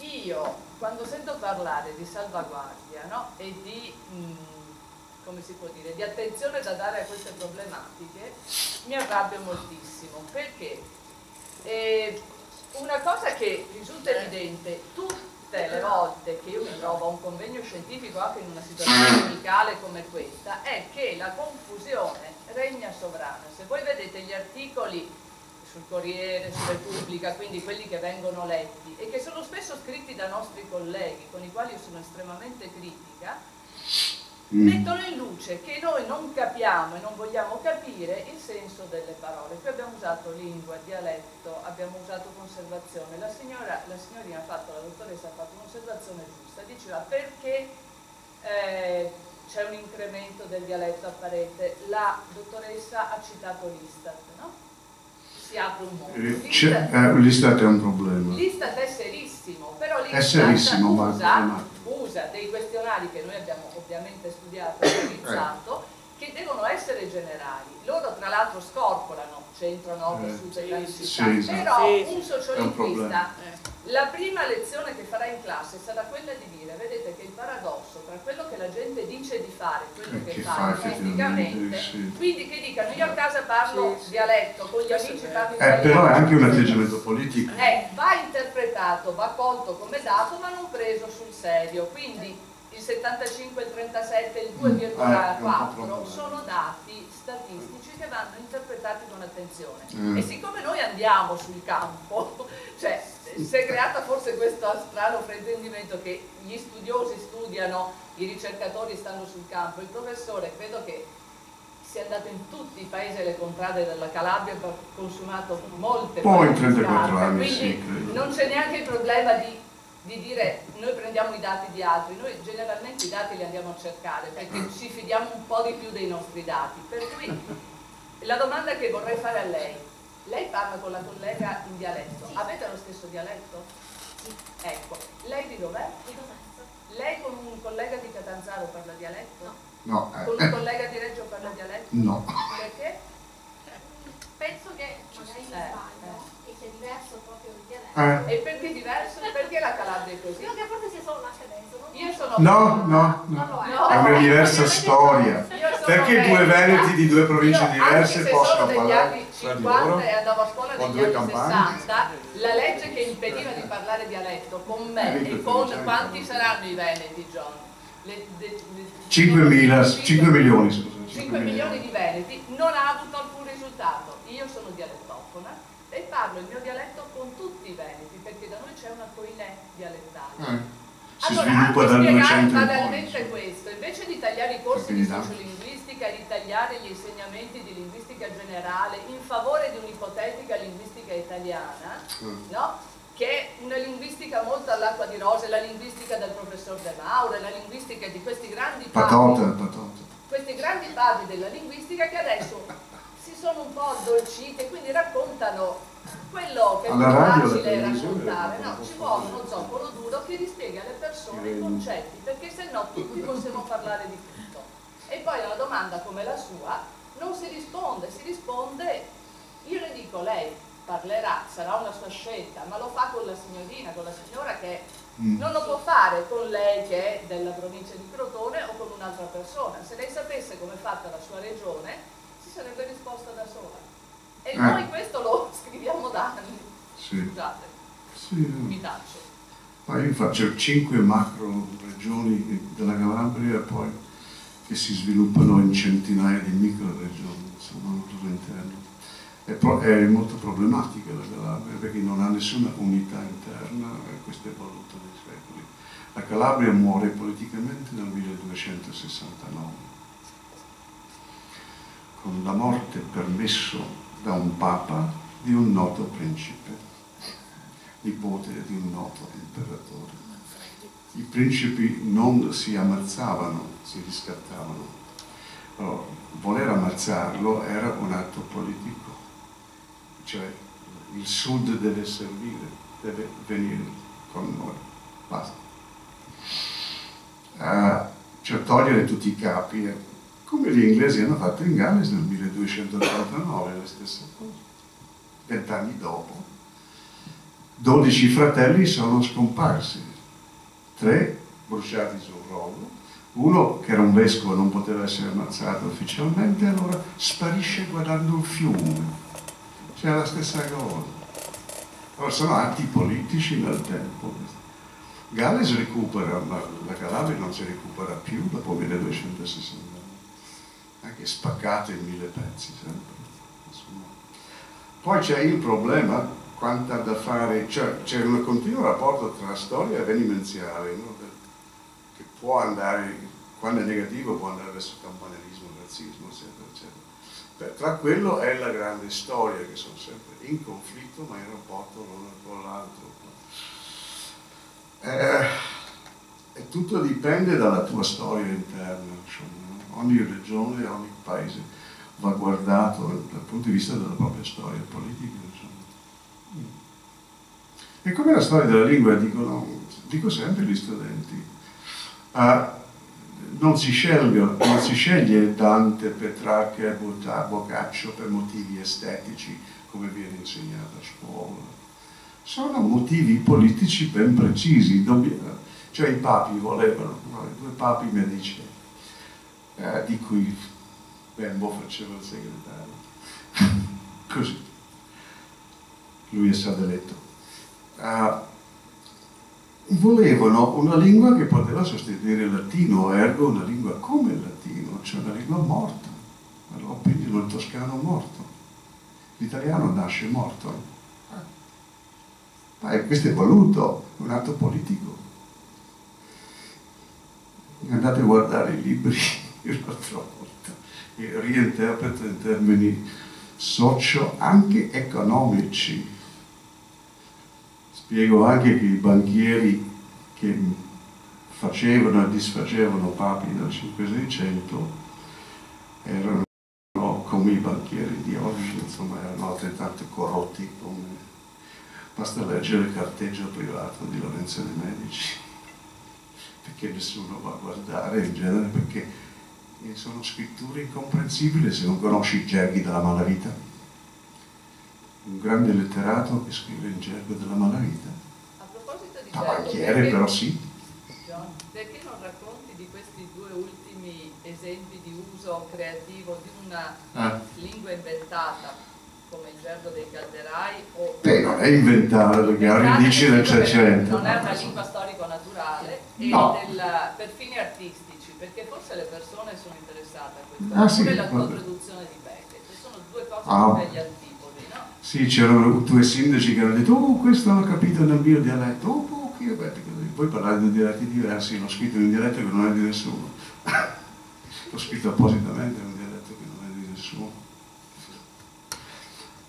G: *laughs* io quando sento parlare di salvaguardia no? e di, mh, mm, come si può dire, di attenzione da dare a queste problematiche, mi arrabbio moltissimo, perché eh, una cosa che risulta evidente tutte le volte che io mi trovo a un convegno scientifico anche in una situazione medicale come questa è che la confusione regna sovrana. Se voi vedete gli articoli sul Corriere, su Repubblica, quindi quelli che vengono letti e che sono spesso scritti da nostri colleghi con i quali io sono estremamente critica. Mettono in luce che noi non capiamo e non vogliamo capire il senso delle parole. Qui abbiamo usato lingua, dialetto, abbiamo usato conservazione. La, signora, la signorina ha fatto, la dottoressa ha fatto un'osservazione giusta, diceva perché eh, c'è un incremento del dialetto a parete. La dottoressa ha citato l'Istat, no? si apre un mondo.
A: Eh, L'Istat è un problema.
G: L'Istat è serissimo, però l'Istat usa, usa, dei questionari che noi abbiamo ovviamente studiato e analizzato, eh. Che devono essere generali. Loro tra l'altro scorporano centro, nord, eh. sud e grandi città, sì, esatto. però sì, un sociolinguista la prima lezione che farà in classe sarà quella di dire, vedete che il paradosso tra quello che la gente dice di fare e quello che, che fa praticamente, sì. quindi che dicano io a casa parlo sì, dialetto, con gli amici parlo
A: eh, italiano. Però è anche un atteggiamento politico.
G: Eh, va interpretato, va colto come dato ma non preso sul serio, quindi il 75, il 37, il 2,4 mm. sono dati statistici che vanno interpretati con attenzione. Mm. E siccome noi andiamo sul campo, *laughs* cioè si è creata forse questo strano fraintendimento che gli studiosi studiano, i ricercatori stanno sul campo, il professore credo che sia andato in tutti i paesi delle contrade della Calabria e ha consumato molte
A: poi in 34 anni
G: quindi sì, non c'è neanche il problema di, di, dire noi prendiamo i dati di altri noi generalmente i dati li andiamo a cercare perché ci fidiamo un po' di più dei nostri dati per cui la domanda che vorrei fare a lei lei parla con la collega in dialetto. Sì. Avete lo stesso dialetto? Sì. Ecco. Lei di dov'è?
B: Di.
G: Lei con un collega di Catanzaro parla dialetto?
A: No. no
G: eh, con un collega di Reggio parla dialetto?
A: No.
G: Perché?
B: Penso che magari mi eh, sbaglio eh. E sia diverso proprio il dialetto.
G: Eh. E perché diverso? Perché la Calabria è così?
B: Credo che forse sia solo la cadenza.
G: Io sono
A: no, no, no, no, è una diversa storia. Perché due veneti di due province diverse possono parlare tra di loro?
G: e andavo a scuola negli anni campani. 60, la legge che impediva di parlare dialetto con me eh, e con quanti saranno i veneti, John?
A: Le, le, le, 5, 5 milioni, scusa.
G: 5 milioni di veneti non ha avuto alcun risultato. Io sono dialettofona e parlo il mio dialetto con tutti i veneti perché da noi c'è una coinè dialettale.
A: Eh si allora, sviluppa dal 200
G: banalmente questo, invece di tagliare i corsi di sociolinguistica e di tagliare gli insegnamenti di linguistica generale in favore di un'ipotetica linguistica italiana, mm. no? che è una linguistica molto all'acqua di rose, la linguistica del professor De Mauro, la linguistica di questi grandi
A: padri, patota.
G: questi grandi padri della linguistica che adesso si sono un po' addolciti e quindi raccontano quello che è più facile raccontare, no, ci vuole uno zoccolo duro che rispiega alle persone i concetti, perché se no tutti *laughs* possiamo parlare di tutto. E poi a una domanda come la sua non si risponde, si risponde, io le dico lei parlerà, sarà una sua scelta, ma lo fa con la signorina, con la signora che mm. non lo può fare con lei che è della provincia di Crotone o con un'altra persona. Se lei sapesse come è fatta la sua regione, si sarebbe risposta da sola. E eh. noi questo lo *laughs* scriviamo da anni. Sì. Scusate, sì. mi taccio.
A: Ma io faccio cinque macro regioni della Calabria e poi che si sviluppano in centinaia di micro regioni, insomma, tutto interno. è, è molto problematica la Calabria perché non ha nessuna unità interna e questo è voluto nei secoli. La Calabria muore politicamente nel 1269 con la morte permesso da un papa di un noto principe, nipote di un noto imperatore. I principi non si ammazzavano, si riscattavano. Però voler ammazzarlo era un atto politico, cioè il sud deve servire, deve venire con noi, basta. Uh, cioè togliere tutti i capi come gli inglesi hanno fatto in Galles nel 1289, la stessa cosa. Vent'anni dopo, dodici fratelli sono scomparsi, tre bruciati sul rogo, uno che era un vescovo non poteva essere ammazzato ufficialmente, allora sparisce guardando il fiume, cioè la stessa cosa. Allora sono atti politici nel tempo. Galles recupera, ma la Calabria non si recupera più dopo 1260 anche spaccate in mille pezzi sempre. Poi c'è il problema quanto da fare, cioè c'è un continuo rapporto tra storia e avvenimenziale, no? che può andare, quando è negativo può andare verso campanilismo, razzismo, eccetera, eccetera. Beh, tra quello è la grande storia, che sono sempre in conflitto ma in rapporto l'uno con l'altro. Eh, e tutto dipende dalla tua storia interna. Insomma ogni regione, ogni paese va guardato dal punto di vista della propria storia politica. Insomma. E come la storia della lingua, dicono, dico sempre agli studenti, uh, non, si scelga, non si sceglie Dante, Petrarca, Boccaccio per motivi estetici, come viene insegnato a scuola. Sono motivi politici ben precisi. Cioè i papi volevano, no, i due papi medici eh, di cui Bembo faceva il segretario. *laughs* Così. Lui è stato eletto. Uh, volevano una lingua che poteva sostituire il latino, ergo una lingua come il latino, cioè una lingua morta. Allora, quindi il toscano morto. L'italiano nasce morto. Ma questo è voluto, un atto politico. Andate a guardare i libri un'altra volta e riinterpreta in termini socio anche economici. Spiego anche che i banchieri che facevano e disfacevano papi nel Cinquecento erano come i banchieri di oggi, insomma erano altrettanto corrotti come basta leggere il carteggio privato di Lorenzo De Medici perché nessuno va a guardare in genere perché e sono scritture incomprensibili se non conosci i gerghi della malavita. Un grande letterato che scrive il gergo della malavita.
G: A proposito di
A: Tabacchiere perché, però sì.
G: John, perché non racconti di questi due ultimi esempi di uso creativo di una ah. lingua inventata come il gergo dei calderai o...
A: Beh, non è inventata perché ha radici del Seicento.
G: Non è una lingua storico-naturale no. e del, per fini artistici perché forse le persone sono interessate a questo, ah, sì, la tua traduzione di Beckett, sono due cose ah. degli antipodi, no?
A: Sì, c'erano due sindaci che hanno detto, oh, questo l'ho capito nel mio dialetto, oh, oh che bello, poi parlare di dialetti diversi, l'ho scritto in un dialetto che non è di nessuno, *laughs* l'ho scritto appositamente in un dialetto che non è di nessuno,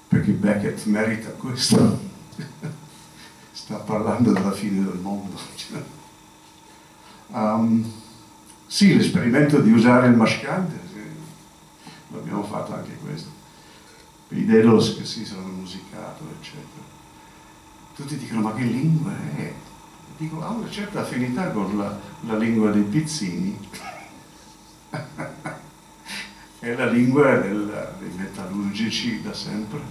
A: perché Beckett merita questo, *laughs* sta parlando della fine del mondo. *laughs* um, sì, l'esperimento di usare il mascante, sì, l'abbiamo fatto anche questo. I Delos che si sono musicato, eccetera. Tutti dicono, ma che lingua è? Dico, ha una certa affinità con la, la lingua dei pizzini. *laughs* è la lingua del, dei metallurgici da sempre,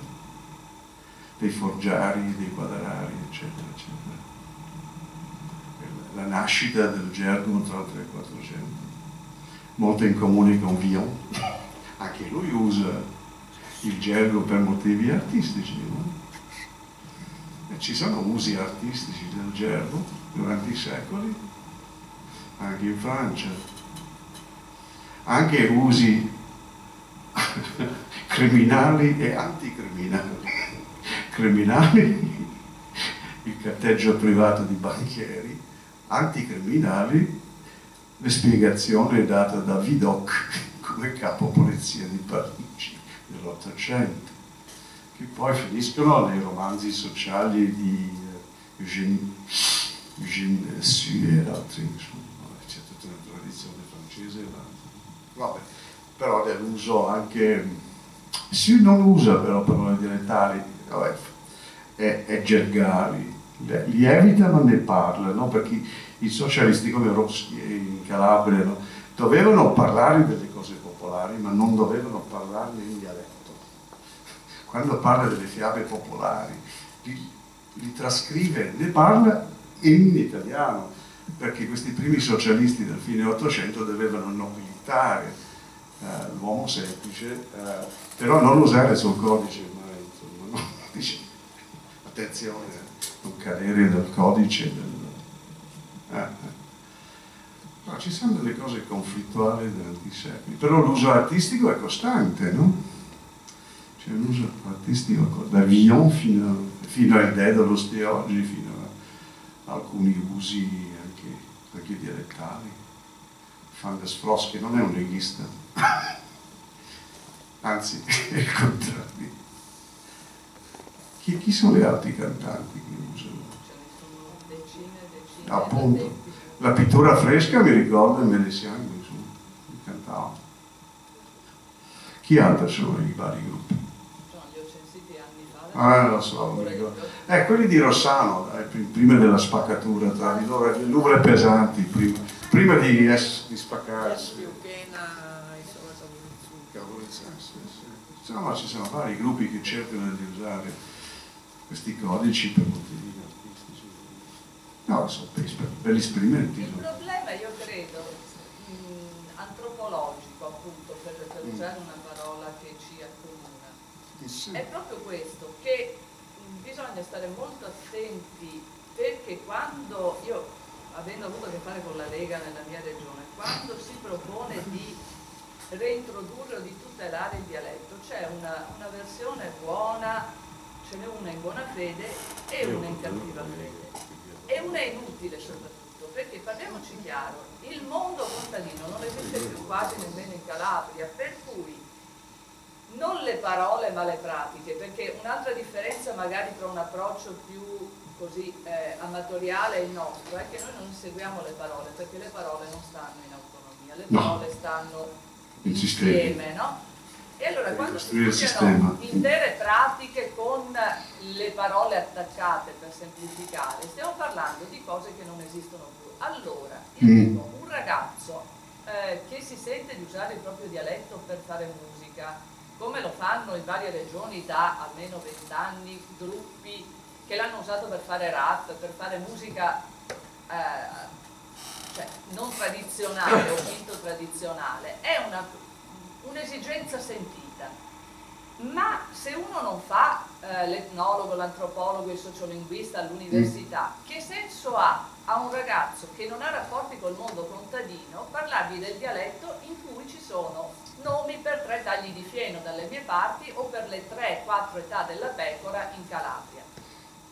A: dei forgiari, dei quadrari, eccetera, eccetera la nascita del gergo tra il 300 e il 400. Molto in comune con Vion, anche lui usa il gergo per motivi artistici. No? ci sono usi artistici del gergo durante i secoli, anche in Francia, anche usi *laughs* criminali e anticriminali. Criminali, il carteggio privato di banchieri, anticriminali, le spiegazioni date da Vidocq *laughs* come capo polizia di Parigi dell'Ottocento, che poi finiscono nei romanzi sociali di eh, Eugène, Eugène Sue e altri, insomma, c'è tutta una tradizione francese. Vabbè, però dell'uso anche si non usa però parole dialettali, è, è gergali, li evita ma ne parla, no? perché i socialisti come Rossi in Calabria no? dovevano parlare delle cose popolari ma non dovevano parlarne in dialetto. Quando parla delle fiabe popolari li, li trascrive, ne parla in italiano, perché questi primi socialisti del fine Ottocento dovevano nobilitare eh, l'uomo semplice, eh, però non usare sul codice mai, insomma, no? *laughs* Dice, attenzione, non cadere nel codice del... Eh, eh. Ci sono delle cose conflittuali durante secoli, però l'uso artistico è costante, no? C'è un uso artistico da Villon fino, fino ai Daedalus di oggi, fino a alcuni usi anche, anche dialettali. Floss, che non è un leghista, *coughs* anzi è il contrario. Chi, chi, sono gli altri cantanti Appunto, la pittura fresca mi ricorda Melessiani, insomma, cantava. Chi altro sono i vari gruppi? Ah, lo so, non mi ricordo. Eh, quelli di Rossano, prima della spaccatura tra di loro, le nuvole pesanti, prima, prima di, di spaccarsi. Insomma, ci sono vari gruppi che cercano di usare questi codici per artistici. No, sono per, per esperimenti.
G: Il problema, io credo, mh, antropologico, appunto, per, per mm. usare una parola che ci accomuna, sì. è proprio questo, che mh, bisogna stare molto attenti perché quando io, avendo avuto a che fare con la Lega nella mia regione, quando si propone di reintrodurre o di tutelare il dialetto. C'è una, una, versione buona, ce n'è una in buona fede e una in cattiva fede. E una è inutile soprattutto, perché parliamoci chiaro, il mondo contadino non esiste più quasi nemmeno in Calabria, per cui non le parole ma le pratiche, perché un'altra differenza magari tra un approccio più così eh, amatoriale e il nostro è che noi non seguiamo le parole, perché le parole non stanno in autonomia, le parole no. stanno insieme, no? E allora quando si studiano intere pratiche con le parole attaccate per semplificare, stiamo parlando di cose che non esistono più. Allora, io mm. dico, un ragazzo eh, che si sente di usare il proprio dialetto per fare musica, come lo fanno in varie regioni da almeno 20 anni, gruppi che l'hanno usato per fare rap, per fare musica eh, cioè non tradizionale o *laughs* finto tradizionale, è un'esigenza un sentita. Ma se uno non fa eh, l'etnologo, l'antropologo, il sociolinguista all'università, mm. che senso ha a un ragazzo che non ha rapporti col mondo contadino parlargli del dialetto in cui ci sono nomi per tre tagli di fieno dalle mie parti o per le tre, quattro età della pecora in Calabria?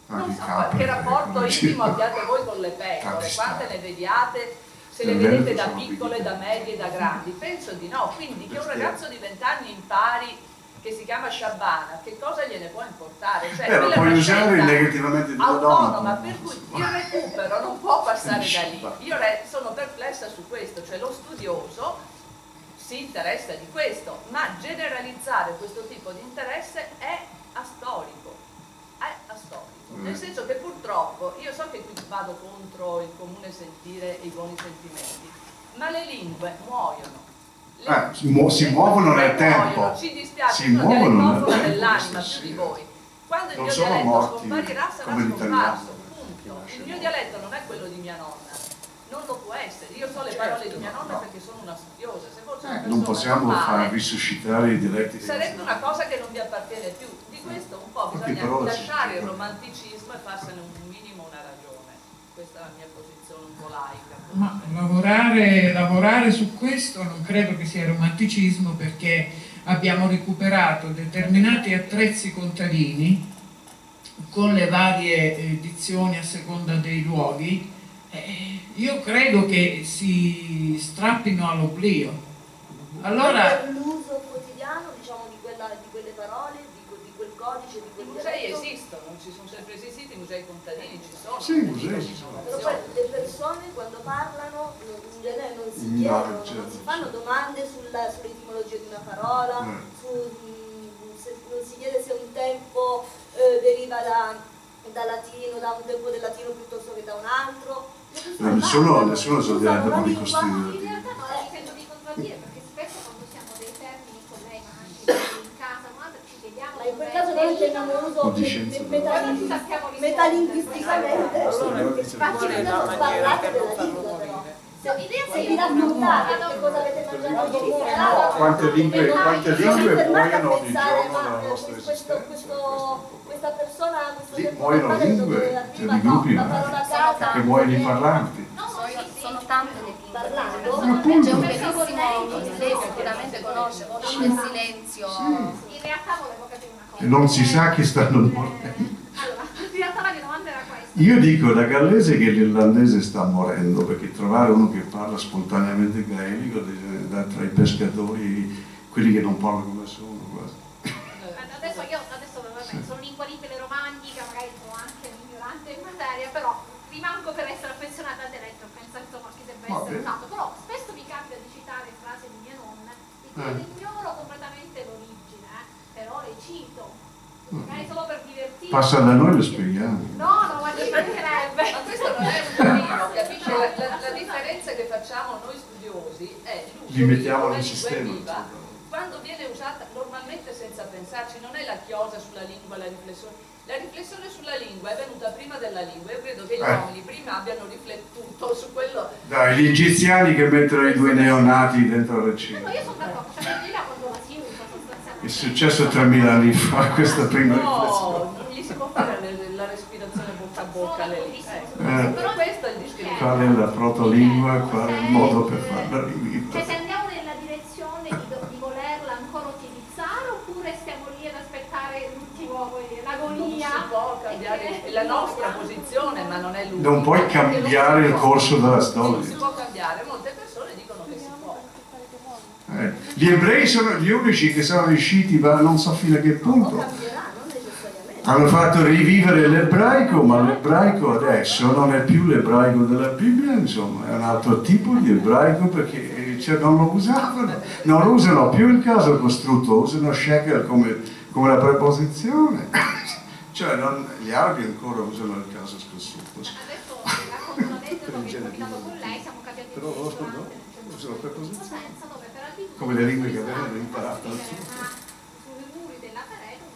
G: non so che rapporto intimo *laughs* abbiate voi con le pecore, quante ne vediate, se le vedete da piccole, da medie, da grandi, penso di no, quindi che un ragazzo di 20 anni impari che si chiama Sciabana, che cosa gliene può importare? Cioè,
A: eh, lo puoi usare negativamente di
G: autonoma, per cui il recupero non può passare da lì. Io sono perplessa su questo, cioè lo studioso si interessa di questo, ma generalizzare questo tipo di interesse è astorico, è astorico. Nel senso che purtroppo, io so che qui vado contro il comune sentire e i buoni sentimenti, ma le lingue muoiono.
A: Le, eh, si, mu si muovono nel tempo.
G: Ci dispiace, si sono dialettofona dell'anima più di voi. Quando il non mio dialetto scomparirà sarà scomparso. Punto. Il mio dialetto non è quello di mia nonna non lo può essere. Io so le certo, parole di mia nonna no. perché sono una studiosa. Se una
A: eh, non possiamo far risuscitare i dialetti.
G: Sarebbe una cosa che non vi appartiene più. Questo un po' bisogna lasciare il romanticismo e farsene un minimo una ragione. questa è la mia posizione un po' laica.
D: Ma lavorare, lavorare su questo non credo che sia romanticismo perché abbiamo recuperato determinati attrezzi contadini con le varie edizioni a seconda dei luoghi. Eh, io credo che si strappino all'oblio. Allora,
H: per l'uso quotidiano diciamo, di, quella, di quelle parole, di, que- di quel codice, di
G: I
H: quel
G: musei
H: dialetto.
G: esistono, ci sono sempre esistiti, i musei contadini ci sono.
A: Sì, i musei ci sono.
H: Però poi le persone quando parlano in genere non si
A: No,
H: chiedono,
A: certo,
H: non si fanno domande sulla- sull'etimologia di una parola,
A: Eh.
H: su, mm, se- non si chiede se un tempo eh, deriva da, da latino, da un tempo del latino piuttosto che da un altro.
A: No, nessuno- nessuno
H: la
A: poi
H: lingua,
A: ricostruire.
B: In realtà non la difendo di contraddire perché spesso quando usiamo dei termini con lei, ma anche in casa, ma ci chiediamo
H: Ma in quel caso noi teniamo uso metalinguisticamente. Non parlate
C: per non
H: della lingua Se
B: io
H: vi raccontate che cosa avete mangiato ieri sera.
A: Quante lingue,
H: non-
A: quante
H: non
A: lingue muoiono ogni giorno nella nostra esistenza?
H: questa persona, questo
A: muoiono lingue, cioè di gruppi,
H: casa
A: Che muoiono i parlanti.
B: No,
E: Sono, tante le
A: appunto.
E: C'è un bellissimo che lei sicuramente conosce, Voce del silenzio.
B: In realtà volevo capire una
A: non si sa chi stanno morendo. Io dico da gallese che l'irlandese sta morendo perché trovare uno che parla spontaneamente gaelico da- tra i pescatori, quelli che non parlano nessuno quasi.
B: Adesso io adesso vabbè, sono lingualipede romantica, magari sono anche un ignorante in materia, però rimango per essere affezionata al dialetto, penso insomma che debba essere usato. Però spesso mi capita di citare frasi di mia nonna, di cui
A: Eh. Passa da noi e le spieghiamo.
B: No, no, ma ci mancherebbe.
G: Ma questo non è un cammino, capisci? La, la- la differenza che facciamo noi studiosi è l'uso
A: Li mettiamo
G: di una
A: nel
G: lingua
A: sistema,
G: viva quando viene usata normalmente senza pensarci, non è la chiosa sulla lingua, la riflessione. La riflessione sulla lingua è venuta prima della lingua. Io credo che gli
A: Eh.
G: uomini prima abbiano riflettuto su quello.
A: Dai, gli egiziani che mettono i due neonati dentro la
B: No,
A: cena.
B: io sono d'accordo, cioè nel là quando la si usa sostanzialmente.
A: È successo 3000 anni fa *laughs* questa prima riflessione.
G: No, non gli si può fare la respirazione bocca a bocca. Le-
B: d'accordissimo
G: ecco.
A: Eh.
G: Però questo è il discorso.
A: Qual è la protolingua, qual è il modo per farla
B: Cioè
A: rivivere?
B: se andiamo nella direzione di, di volerla ancora utilizzare oppure stiamo lì ad aspettare l'ultimo,
G: Non
B: l'agonia?
G: si può cambiare è la nostra posizione, ma non è l'unica.
A: Non puoi cambiare il corso della
G: Non si
A: storia.
G: può cambiare, molte persone dicono che si può.
A: Eh, Gli ebrei sono gli unici che sono riusciti, ma non so fino a che punto.
H: non.
A: Hanno fatto rivivere l'ebraico, ma l'ebraico adesso non è più l'ebraico della Bibbia, insomma, è un altro tipo di ebraico perché cioè, non lo usavano, non usano più il caso costrutto, usano shekel come, come la preposizione. *coughs* Cioè non- gli arabi ancora usano il caso costrutto.
B: Adesso racconto un aneddoto che è capitato con lei, siamo cambiati
A: Però
B: centro
A: usano
B: storico
A: preposizioni. Come le lingue che avevano imparato al sud.
B: sui muri della parete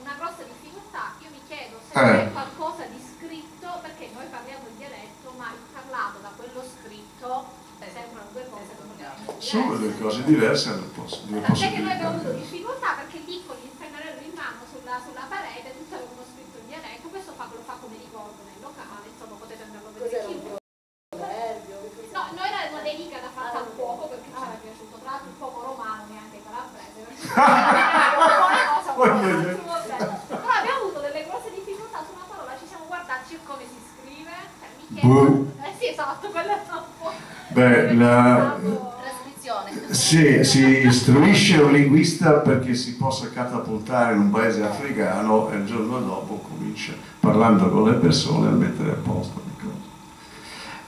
B: una grossa difficoltà, io mi chiedo se
A: Eh.
B: c'è qualcosa di scritto, perché noi parliamo il dialetto, ma il parlato da quello scritto sembrano due cose
A: Sono due cose diverse, hanno poss- due
B: Tant'è che noi abbiamo avuto difficoltà perché lì con il pennarello in mano sulla, sulla parete tutti avevano scritto in dialetto, questo fa, lo fa come ricordo nel locale, insomma potete andarlo a vedere
H: Cos'era un
B: chiunque.
H: proverbio? Che cos'era?
B: No, noi era una dedicata fatta al fuoco perché ci era piaciuto, tra l'altro il fuoco romano, neanche calabrese. Una cosa un po'
A: Voglio dire.
B: Però abbiamo avuto delle grosse difficoltà su una parola, ci siamo guardati come si scrive, cioè mi
A: Boh.
B: chiedo... Eh sì, esatto, quello è un po'...
A: Beh, la-
E: Trascrizione.
A: Sì, si istruisce un linguista perché si possa catapultare in un paese africano e il giorno dopo comincia parlando con le persone a mettere a posto le cose.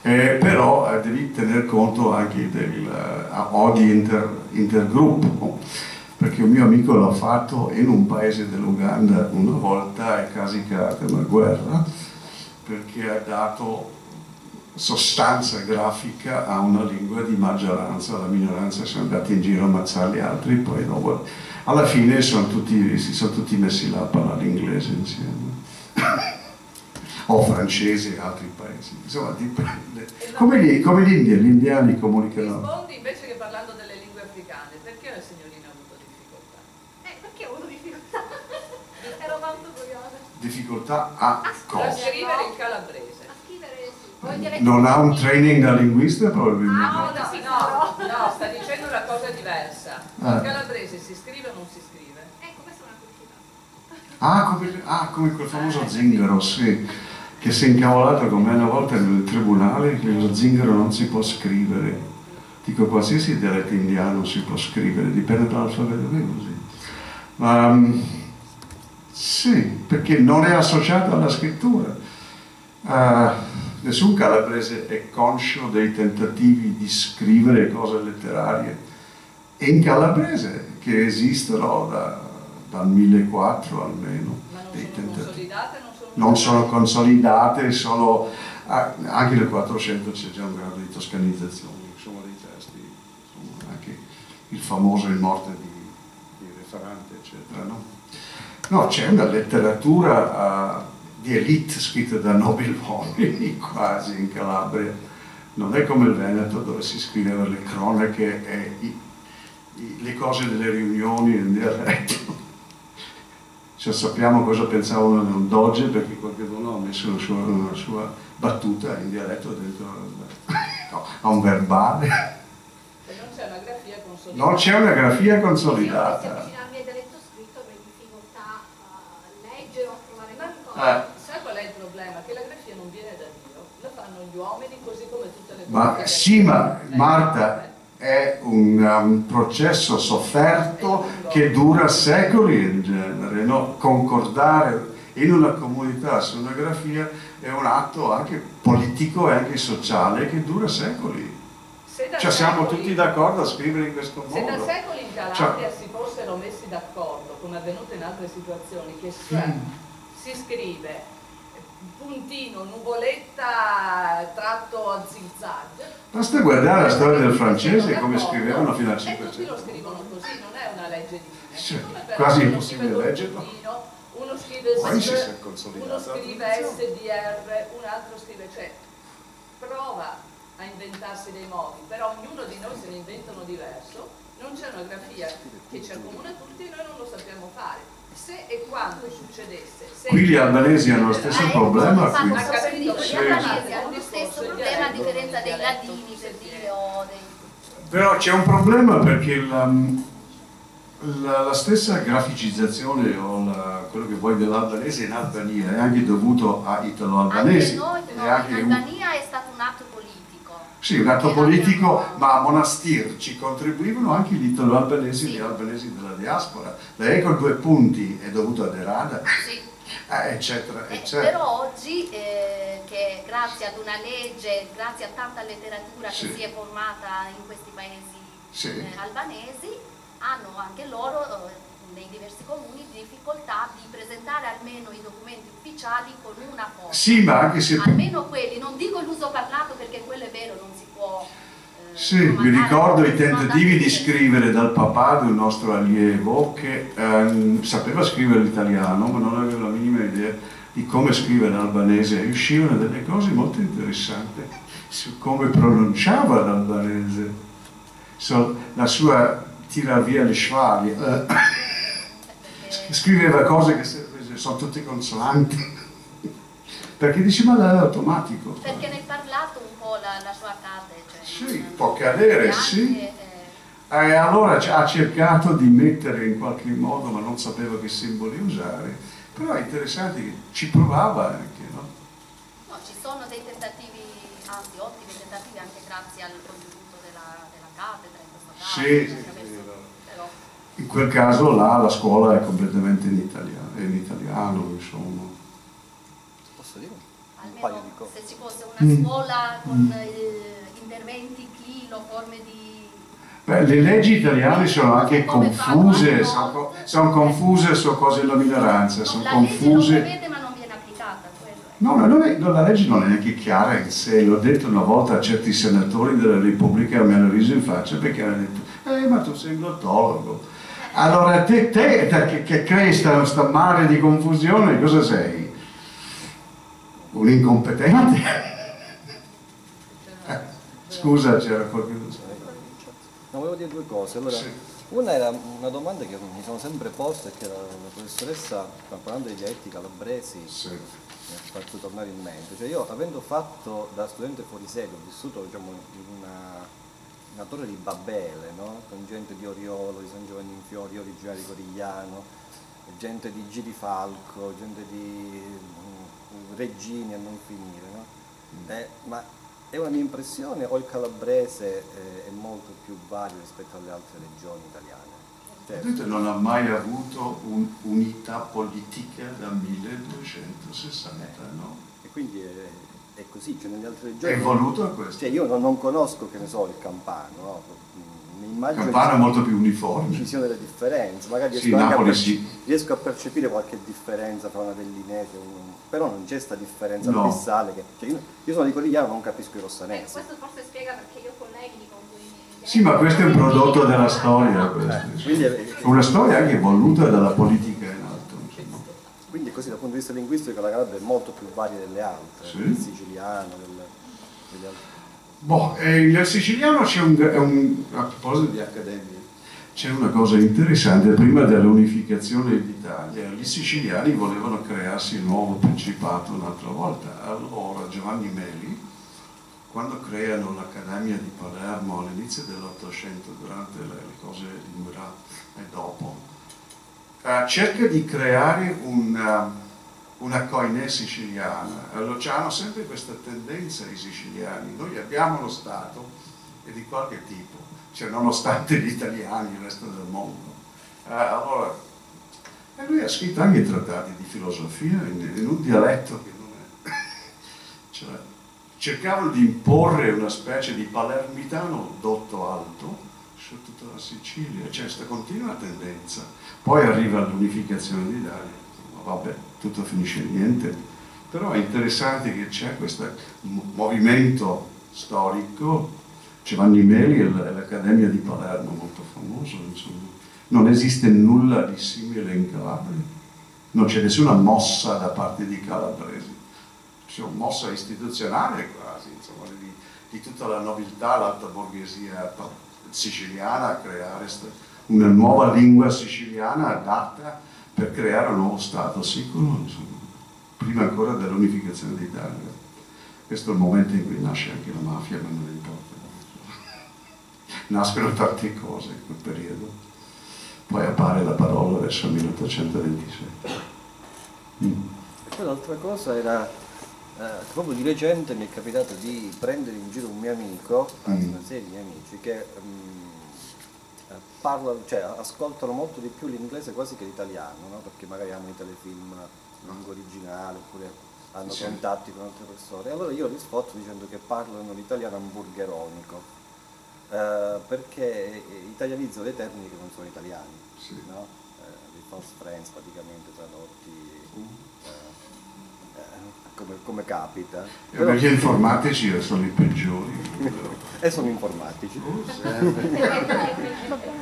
A: Eh, però eh, devi tener conto anche del eh, odi inter, intergruppo, perché un mio amico l'ha fatto in un paese dell'Uganda una volta è casicata una guerra perché ha dato sostanza grafica a una lingua di maggioranza, la minoranza sono andati in giro a ammazzare gli altri, poi dopo, alla fine sono tutti, si sono tutti messi là a parlare l'inglese insieme. *coughs* o francese e altri paesi, insomma dipende. Come, gli, come gli indiani, gli indiani comunicano.
G: Rispondi invece che parlando delle lingue africane, perché la signorina ha avuto difficoltà?
A: A cosa?
G: scrivere in calabrese.
B: A scrivere. Poi dialetto
A: Non ha un training da linguista probabilmente.
B: Ah,
G: No,
B: no,
G: no, no, sta dicendo una cosa diversa.
A: Ah.
G: In calabrese si scrive o non si scrive?
B: Ecco, questa è una curiosità.
A: Ah come, ah, come quel famoso zingaro, sì, che si è incavolato con me una volta nel tribunale che lo zingaro non si può scrivere. Dico, qualsiasi dialetto indiano si può scrivere, dipende dall'alfabeto, è così. Ma mm, sì, perché non è associato alla scrittura. Ah, nessun calabrese è conscio dei tentativi di scrivere cose letterarie in calabrese che esistono da, dal 1400 almeno.
G: Ma non
A: dei
G: sono
A: tentativi.
G: consolidate, non sono...
A: Non sono consolidate, sono, ah, anche nel 400 c'è già un grado di toscanizzazione, insomma, dei testi, insomma, anche il famoso Il morte di, di Referante, eccetera. No, no c'è una letteratura ah, di elite scritta da nobiluomini quasi in Calabria. Non è come il Veneto dove si scrivevano le cronache e i- i- le cose delle riunioni in dialetto. Cioè, sappiamo cosa pensavano di un doge perché qualcuno ha messo una sua, una sua battuta in dialetto dentro no, a un verbale.
G: E non c'è una grafia consolidata.
A: Non c'è una grafia consolidata.
B: avvicinarmi al dialetto scritto avrei difficoltà a leggere o a
G: Ma
B: qualcosa.
G: sai qual è il problema? Che la grafia non viene da Dio, la fanno gli uomini così come tutte le
A: Ma
G: cose che-
A: sì, ma
G: Eh,
A: Marta, è un um, processo sofferto che dura secoli in genere, no? concordare in una comunità su una grafia è un atto anche politico e anche sociale che dura secoli.
G: Se
A: Cioè siamo
G: secoli-
A: tutti d'accordo a scrivere in questo
G: Se da
A: modo.
G: secoli in Calabria
A: Cioè-
G: si fossero messi d'accordo, come è avvenuto in altre situazioni, che cioè
A: Mm.
G: Si scrive puntino, nuvoletta, tratto a zigzag.
A: Basta guardare la storia del francese come scrivevano fino al
G: E tutti lo
A: 500.
G: scrivono così, non è una legge Come però
A: quasi impossibile leggerlo.
G: puntino, Uno scrive S, uno scrive. SDR, un altro scrive cioè prova a inventarsi dei modi, però ognuno di noi se ne inventa uno diverso, non c'è una grafia che ci accomuna tutti e noi non lo sappiamo fare. Se e quando succedesse, se
A: Qui gli albanesi hanno lo stesso
E: Ah,
A: problema qui.
G: Ha
E: stavo per
G: capito,
E: gli albanesi hanno lo stesso problema a differenza dei latini per dire o dei...
A: Però c'è un problema perché la, la- la stessa graficizzazione o la- quello che vuoi dell'albanese in Albania è anche dovuto a
E: Anche
A: italo-albanesi.
E: noi, no,
A: anche
E: in
A: un-
E: Albania è stato un atto.
A: Sì, un atto
E: Era-
A: politico, ma a Monastir ci contribuivano anche gli italo-albanesi e
E: Sì.
A: gli albanesi della diaspora. La Eco due punti è dovuto ad Erada,
E: Sì.
A: eh, eccetera,
E: Eh,
A: eccetera.
E: però oggi, eh, che grazie ad una legge, grazie a tanta letteratura
A: Sì.
E: che si è formata in questi paesi
A: Sì.
E: eh, albanesi, hanno anche loro, eh, nei diversi comuni, difficoltà di presentare almeno i documenti ufficiali con una foto.
A: Sì, ma anche se...
E: Almeno quelli, non dico l'uso parlato perché quello è vero, non si può... eh,
A: Sì, mi ricordo i tentativi di scrivere dal papà di un nostro allievo che ehm, sapeva scrivere l'italiano ma non aveva la minima idea di come scrivere l'albanese e uscivano delle cose molto interessanti su come pronunciava l'albanese, So, la sua tira via le schwali,
E: perché- *coughs*
A: scriveva cose che sono tutte consonanti perché diceva è automatico.
E: Perché nel parlato un po' la, la sua cade. Cioè,
A: Sì, può cadere,
E: e
A: sì.
E: anche, eh,
A: E allora c- ha cercato di mettere in qualche modo, ma non sapeva che simboli usare. Però è interessante che ci provava anche, no?
E: No, ci sono dei tentativi, anzi ottimi tentativi anche grazie al contributo della, della cattedra in questo caso.
A: Sì, sì, sì. In quel caso là la scuola è completamente in italiano, è in italiano insomma.
I: Posso dire un paio
E: almeno
I: di cose?
E: se ci fosse una
A: Mm.
E: scuola con eh, interventi chilo, forme di...
A: Beh, le leggi italiane sono anche
E: Come
A: confuse, sono, sono confuse su cose della minoranza,
E: No,
A: sono
E: la legge lo
A: confuse.
E: prevede ma non viene applicata, quello è.
A: No, ma non è- no, la legge non è neanche chiara in sé, l'ho detto una volta a certi senatori della Repubblica mi hanno riso in faccia perché hanno detto, eh ma tu sei un glottologo. Allora te, te, che, che crei sta, sta mare di confusione, cosa sei? Un incompetente? Eh, *laughs* Scusa, c'era qualcuno.
I: No, volevo dire due cose. Allora,
A: Sì.
I: Una era una domanda che mi sono sempre posto e che la, la professoressa, parlando dei dialetti calabresi,
A: Sì.
I: mi ha fatto tornare in mente. Cioè io avendo fatto da studente fuori sede, ho vissuto diciamo, in una, una torre di Babele, no? con gente di Oriolo, di San Giovanni in Fiori, originari di Corigliano, gente di Girifalco, gente di mm, Regini a non finire. No? Eh, ma è una mia impressione o il calabrese eh, è molto più vario rispetto alle altre regioni italiane?
A: Vedete, non ha mai avuto un'unità politica da 1260, no?
I: e quindi è, è così, cioè nelle altre
A: È
I: regioni...
A: voluto a questo.
I: Cioè io non, non conosco, che ne so, il campano, no? Mi immagino
A: Campano è molto più
I: ci
A: uniforme.
I: siano delle differenze, magari riesco,
A: Sì,
I: anche a
A: sì.
I: riesco a percepire qualche differenza tra una dellinese e un... però non c'è sta differenza
A: No.
I: abissale che... cioè io, io sono di Corigliano, non capisco i
B: Eh,
I: rossanesi.
B: questo forse spiega perché io ho colleghi di con cui
A: Sì, ma questo è un prodotto della storia. questo.
I: Eh, è,
A: Una storia anche voluta dalla politica.
I: Quindi così dal punto di vista linguistico la Calabria è molto più varia delle altre,
A: Sì.
I: del siciliano, del, degli altri.
A: Boh, eh, nel siciliano c'è un, è un- a proposito di accademia, c'è una cosa interessante, prima dell'unificazione d'Italia, gli siciliani volevano crearsi il nuovo principato un'altra volta, allora Giovanni Meli, quando creano l'Accademia di Palermo all'inizio dell'Ottocento, durante le, le cose di Murat e dopo, eh, cerca di creare una, una coinè siciliana. Allora hanno sempre questa tendenza i siciliani. Noi abbiamo lo Stato e di qualche tipo, cioè nonostante gli italiani e il resto del mondo. Eh, allora, e lui ha scritto anche trattati di filosofia in, in un dialetto che non è... *laughs* cioè, cercavano di imporre una specie di palermitano dotto alto su tutta la Sicilia, c'è questa continua tendenza. Poi arriva l'unificazione d'Italia, vabbè, tutto finisce in niente. Però è interessante che c'è questo mo- movimento storico, Giovanni Meli e l'Accademia di Palermo, molto famoso, insomma. Non esiste nulla di simile in Calabria, non c'è nessuna mossa da parte di calabresi c'è una mossa istituzionale quasi, insomma, di, di tutta la nobiltà, l'alta borghesia siciliana a creare una nuova lingua siciliana adatta per creare un nuovo Stato sicuro, insomma, prima ancora dell'unificazione d'Italia. Questo è il momento in cui nasce anche la mafia, ma non importa. Nascono tante cose in quel periodo. Poi appare la parola verso il 1826. Mm.
I: E poi l'altra cosa era, eh, proprio di recente mi è capitato di prendere in giro un mio amico, anzi
A: Mm.
I: una serie di miei amici, che mm, eh, parlano, cioè ascoltano molto di più l'inglese quasi che l'italiano, no? perché magari hanno i telefilm in lingua originale oppure hanno
A: Sì.
I: contatti con altre persone. Allora io li sfotto dicendo che parlano l'italiano hamburgeronico, eh, perché italianizzano dei termini che non sono italiani,
A: Sì.
I: no? Eh, dei false friends praticamente eh, eh, come, come capita.
A: E perché gli informatici sono i peggiori.
I: e *laughs* sono informatici.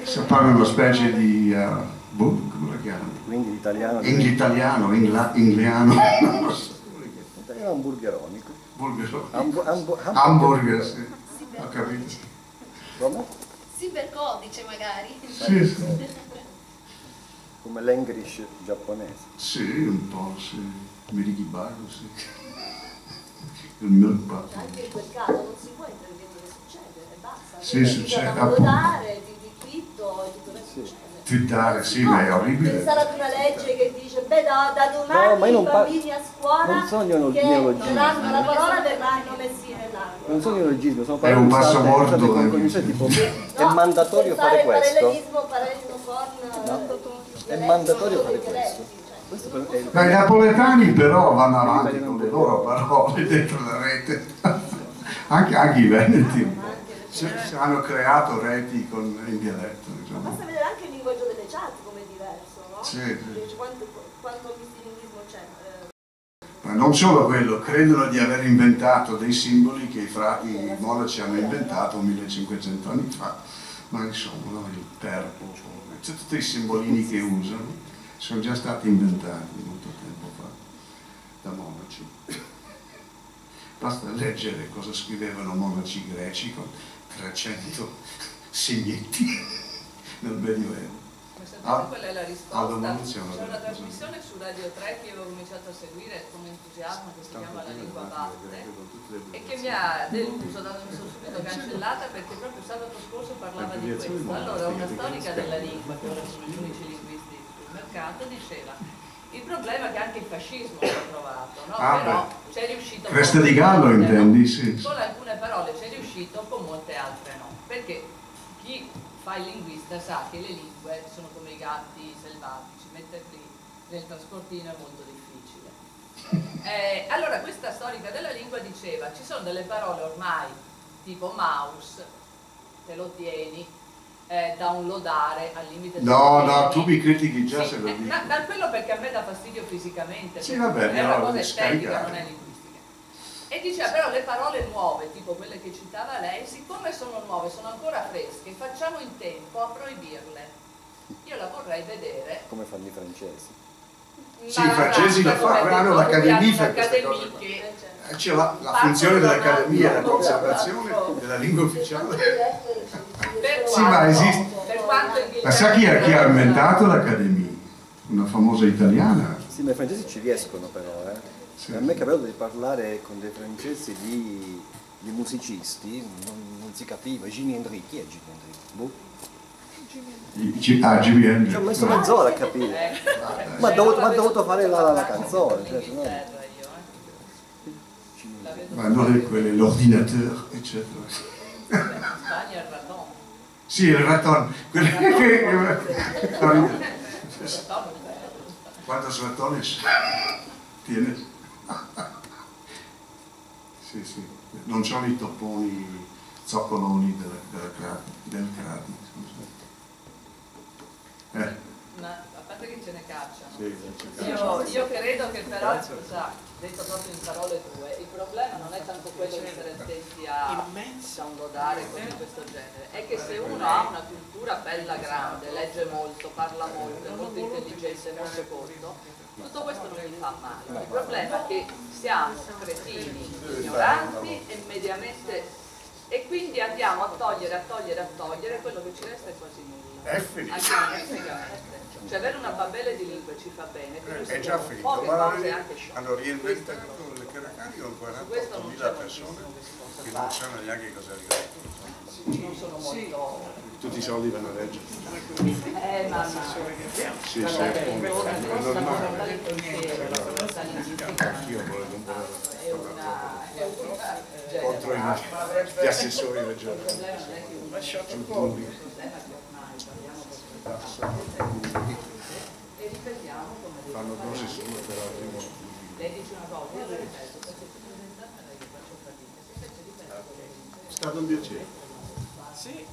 A: Se parlano una specie di, uh, boh, come la chiamano?
I: Quindi l'italiano
A: Inglitaliano, ingla, ingliano, *laughs* non lo so.
I: l'italiano hamburgeronico.
A: Bulgaro.
I: Hambu- hambu-
A: Hamburger, sì. Ho capito.
I: Come?
E: Sì, per codice magari.
A: Sì, sì.
I: Come l'English giapponese.
A: Sì, un po', sì. Mirigibago, sì. Il milk butter.
H: Anche in quel caso non si può intervenire, succede e basta.
A: Sì, succede,
H: votare, di, di twitto e tutto il resto
I: Sì.
H: succede.
A: Twittare, sì,
H: No,
A: ma è orribile.
H: Pensare ad una legge che dice, beh, da, da domani
I: No, ma io non
H: i bambini a scuola
I: non sono
H: che daranno la parola verranno messi nell'angolo.
I: Non sono neologismi, sono
A: È un
I: parole
A: passo morto, eh.
I: è mandatorio fare questo.
H: parallelismo, parallelismo con
I: No.
H: eh,
I: È mandatorio fare questo.
H: Cioè.
A: Ma i napoletani però vanno avanti con le loro parole *laughs* dentro la rete. anche, anche i veneti hanno creato reti con, in dialetto.
H: Ma
A: Diciamo.
H: basta vedere anche il linguaggio delle chat come è diverso, no?
A: Sì, sì.
H: Dice Quanto, quanto multilinguismo c'è. eh,
A: Ma non solo quello, credono di aver inventato dei simboli che i frati monaci hanno inventato 1500 anni fa, ma insomma no, il terpo, cioè, tutti i simbolini che usano sono già stati inventati molto tempo fa da monaci. Basta leggere cosa scrivevano monaci greci con 300 segnetti nel Medioevo.
G: Ma
A: Ah,
G: qual è la
A: alla
G: risposta? C'è una trasmissione su Radio 3 che avevo cominciato a seguire con entusiasmo che si chiama La Lingua Batte e che mi ha deluso da mi sono subito cancellata perché proprio sabato scorso parlava di questo. Allora una storica della lingua, che ora sono gli unici mercato, diceva il problema è che anche il fascismo l'ha trovato, no?
A: Ah,
G: però c'è riuscito
A: Cresta
G: con
A: di Gallo
G: molte, no?
A: intendi? Sì.
G: Con alcune parole c'è riuscito, con molte altre no. Perché chi fa il linguista sa che le lingue sono come i gatti selvatici, metterli nel trasportino è molto difficile. *laughs* Eh, allora questa storica della lingua diceva ci sono delle parole ormai tipo mouse, te lo tieni, eh, downloadare al limite
A: No, no, tu mi critichi già
G: Sì,
A: se lo
G: eh,
A: dici.
G: da, da quello perché a me dà fastidio fisicamente.
A: Sì,
G: perché
A: vabbè,
G: è una cosa estetica, non è linguistica. E diceva però le parole nuove, tipo quelle che citava lei, siccome sono nuove, sono ancora fresche, facciamo in tempo a proibirle. Io la vorrei vedere.
I: come fanno i francesi.
A: Sì, i francesi lo
G: come
A: fanno, hanno l'Accademia cose.
G: che-
A: Eh, C'è la, la funzione dell'Accademia, la conservazione della lingua ufficiale.
G: Per
A: Sì, ma esiste- Ma sa chi ha, chi ha inventato l'Accademia? Una famosa italiana.
I: Sì, ma i francesi ci riescono però, eh.
A: Sì.
I: A me è capitato di parlare con dei francesi di, di musicisti, non, non si capiva, Jimi Hendrix, chi è Jimi Hendrix? Boh.
A: G- Ah, Jimi Hendrix.
I: Ci ho messo mezz'ora a capire.
G: Eh,
I: Ma ha dovuto-
G: no
I: ma ha dovuto fare la- la canzone, cioè, no-
A: Ma non è quello, l'ordinateur, eccetera.
G: in Spagna il.
A: Sì, il raton. Quelli che...
G: Il radon è *laughs* bello.
A: ¿Cuántos ratones tienes? Sì, sì. Non sono i toponi zoccoloni del, del, del crati. Eh,
G: Ma a parte che ce ne cacciano.
A: sì,
G: Io, io credo che però, scusa, detto proprio in parole tue, il problema non è tanto quello di essere attenti a downloadare cose di questo genere, è che se uno ha una cultura bella grande, legge molto, parla molto, è molto intelligente, è molto colto, tutto questo non gli fa male. Il problema è che siamo cretini, ignoranti e mediamente e quindi andiamo a togliere, a togliere, a togliere, quello che ci resta è quasi nulla.
A: È finito.
G: Cioè avere una babele di lingue ci fa bene, quindi
A: È già finito, ma hanno reinventato le caracari con
G: Su questo non
A: 48.000
G: c'è
A: persone
G: che
A: non sanno neanche cosa arriva.
G: non sono molto...
A: Tutti i soldi vanno a leggere.
G: Eh, ma...
A: Sì, sì, È normale.
G: volontà di pensiero, la volontà linguistica
A: Io volevo
G: è è una
A: contro gli assessori regionali.
G: è
A: Sul pubblico.
G: Così e ripetiamo come
A: Fanno cose solo per altri motivi.
G: lei dice una cosa, io lo ripeto, perché faccio fatica, se invece
A: È stato un piacere.
D: Sì,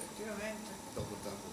D: effettivamente.
A: Dopo tanto.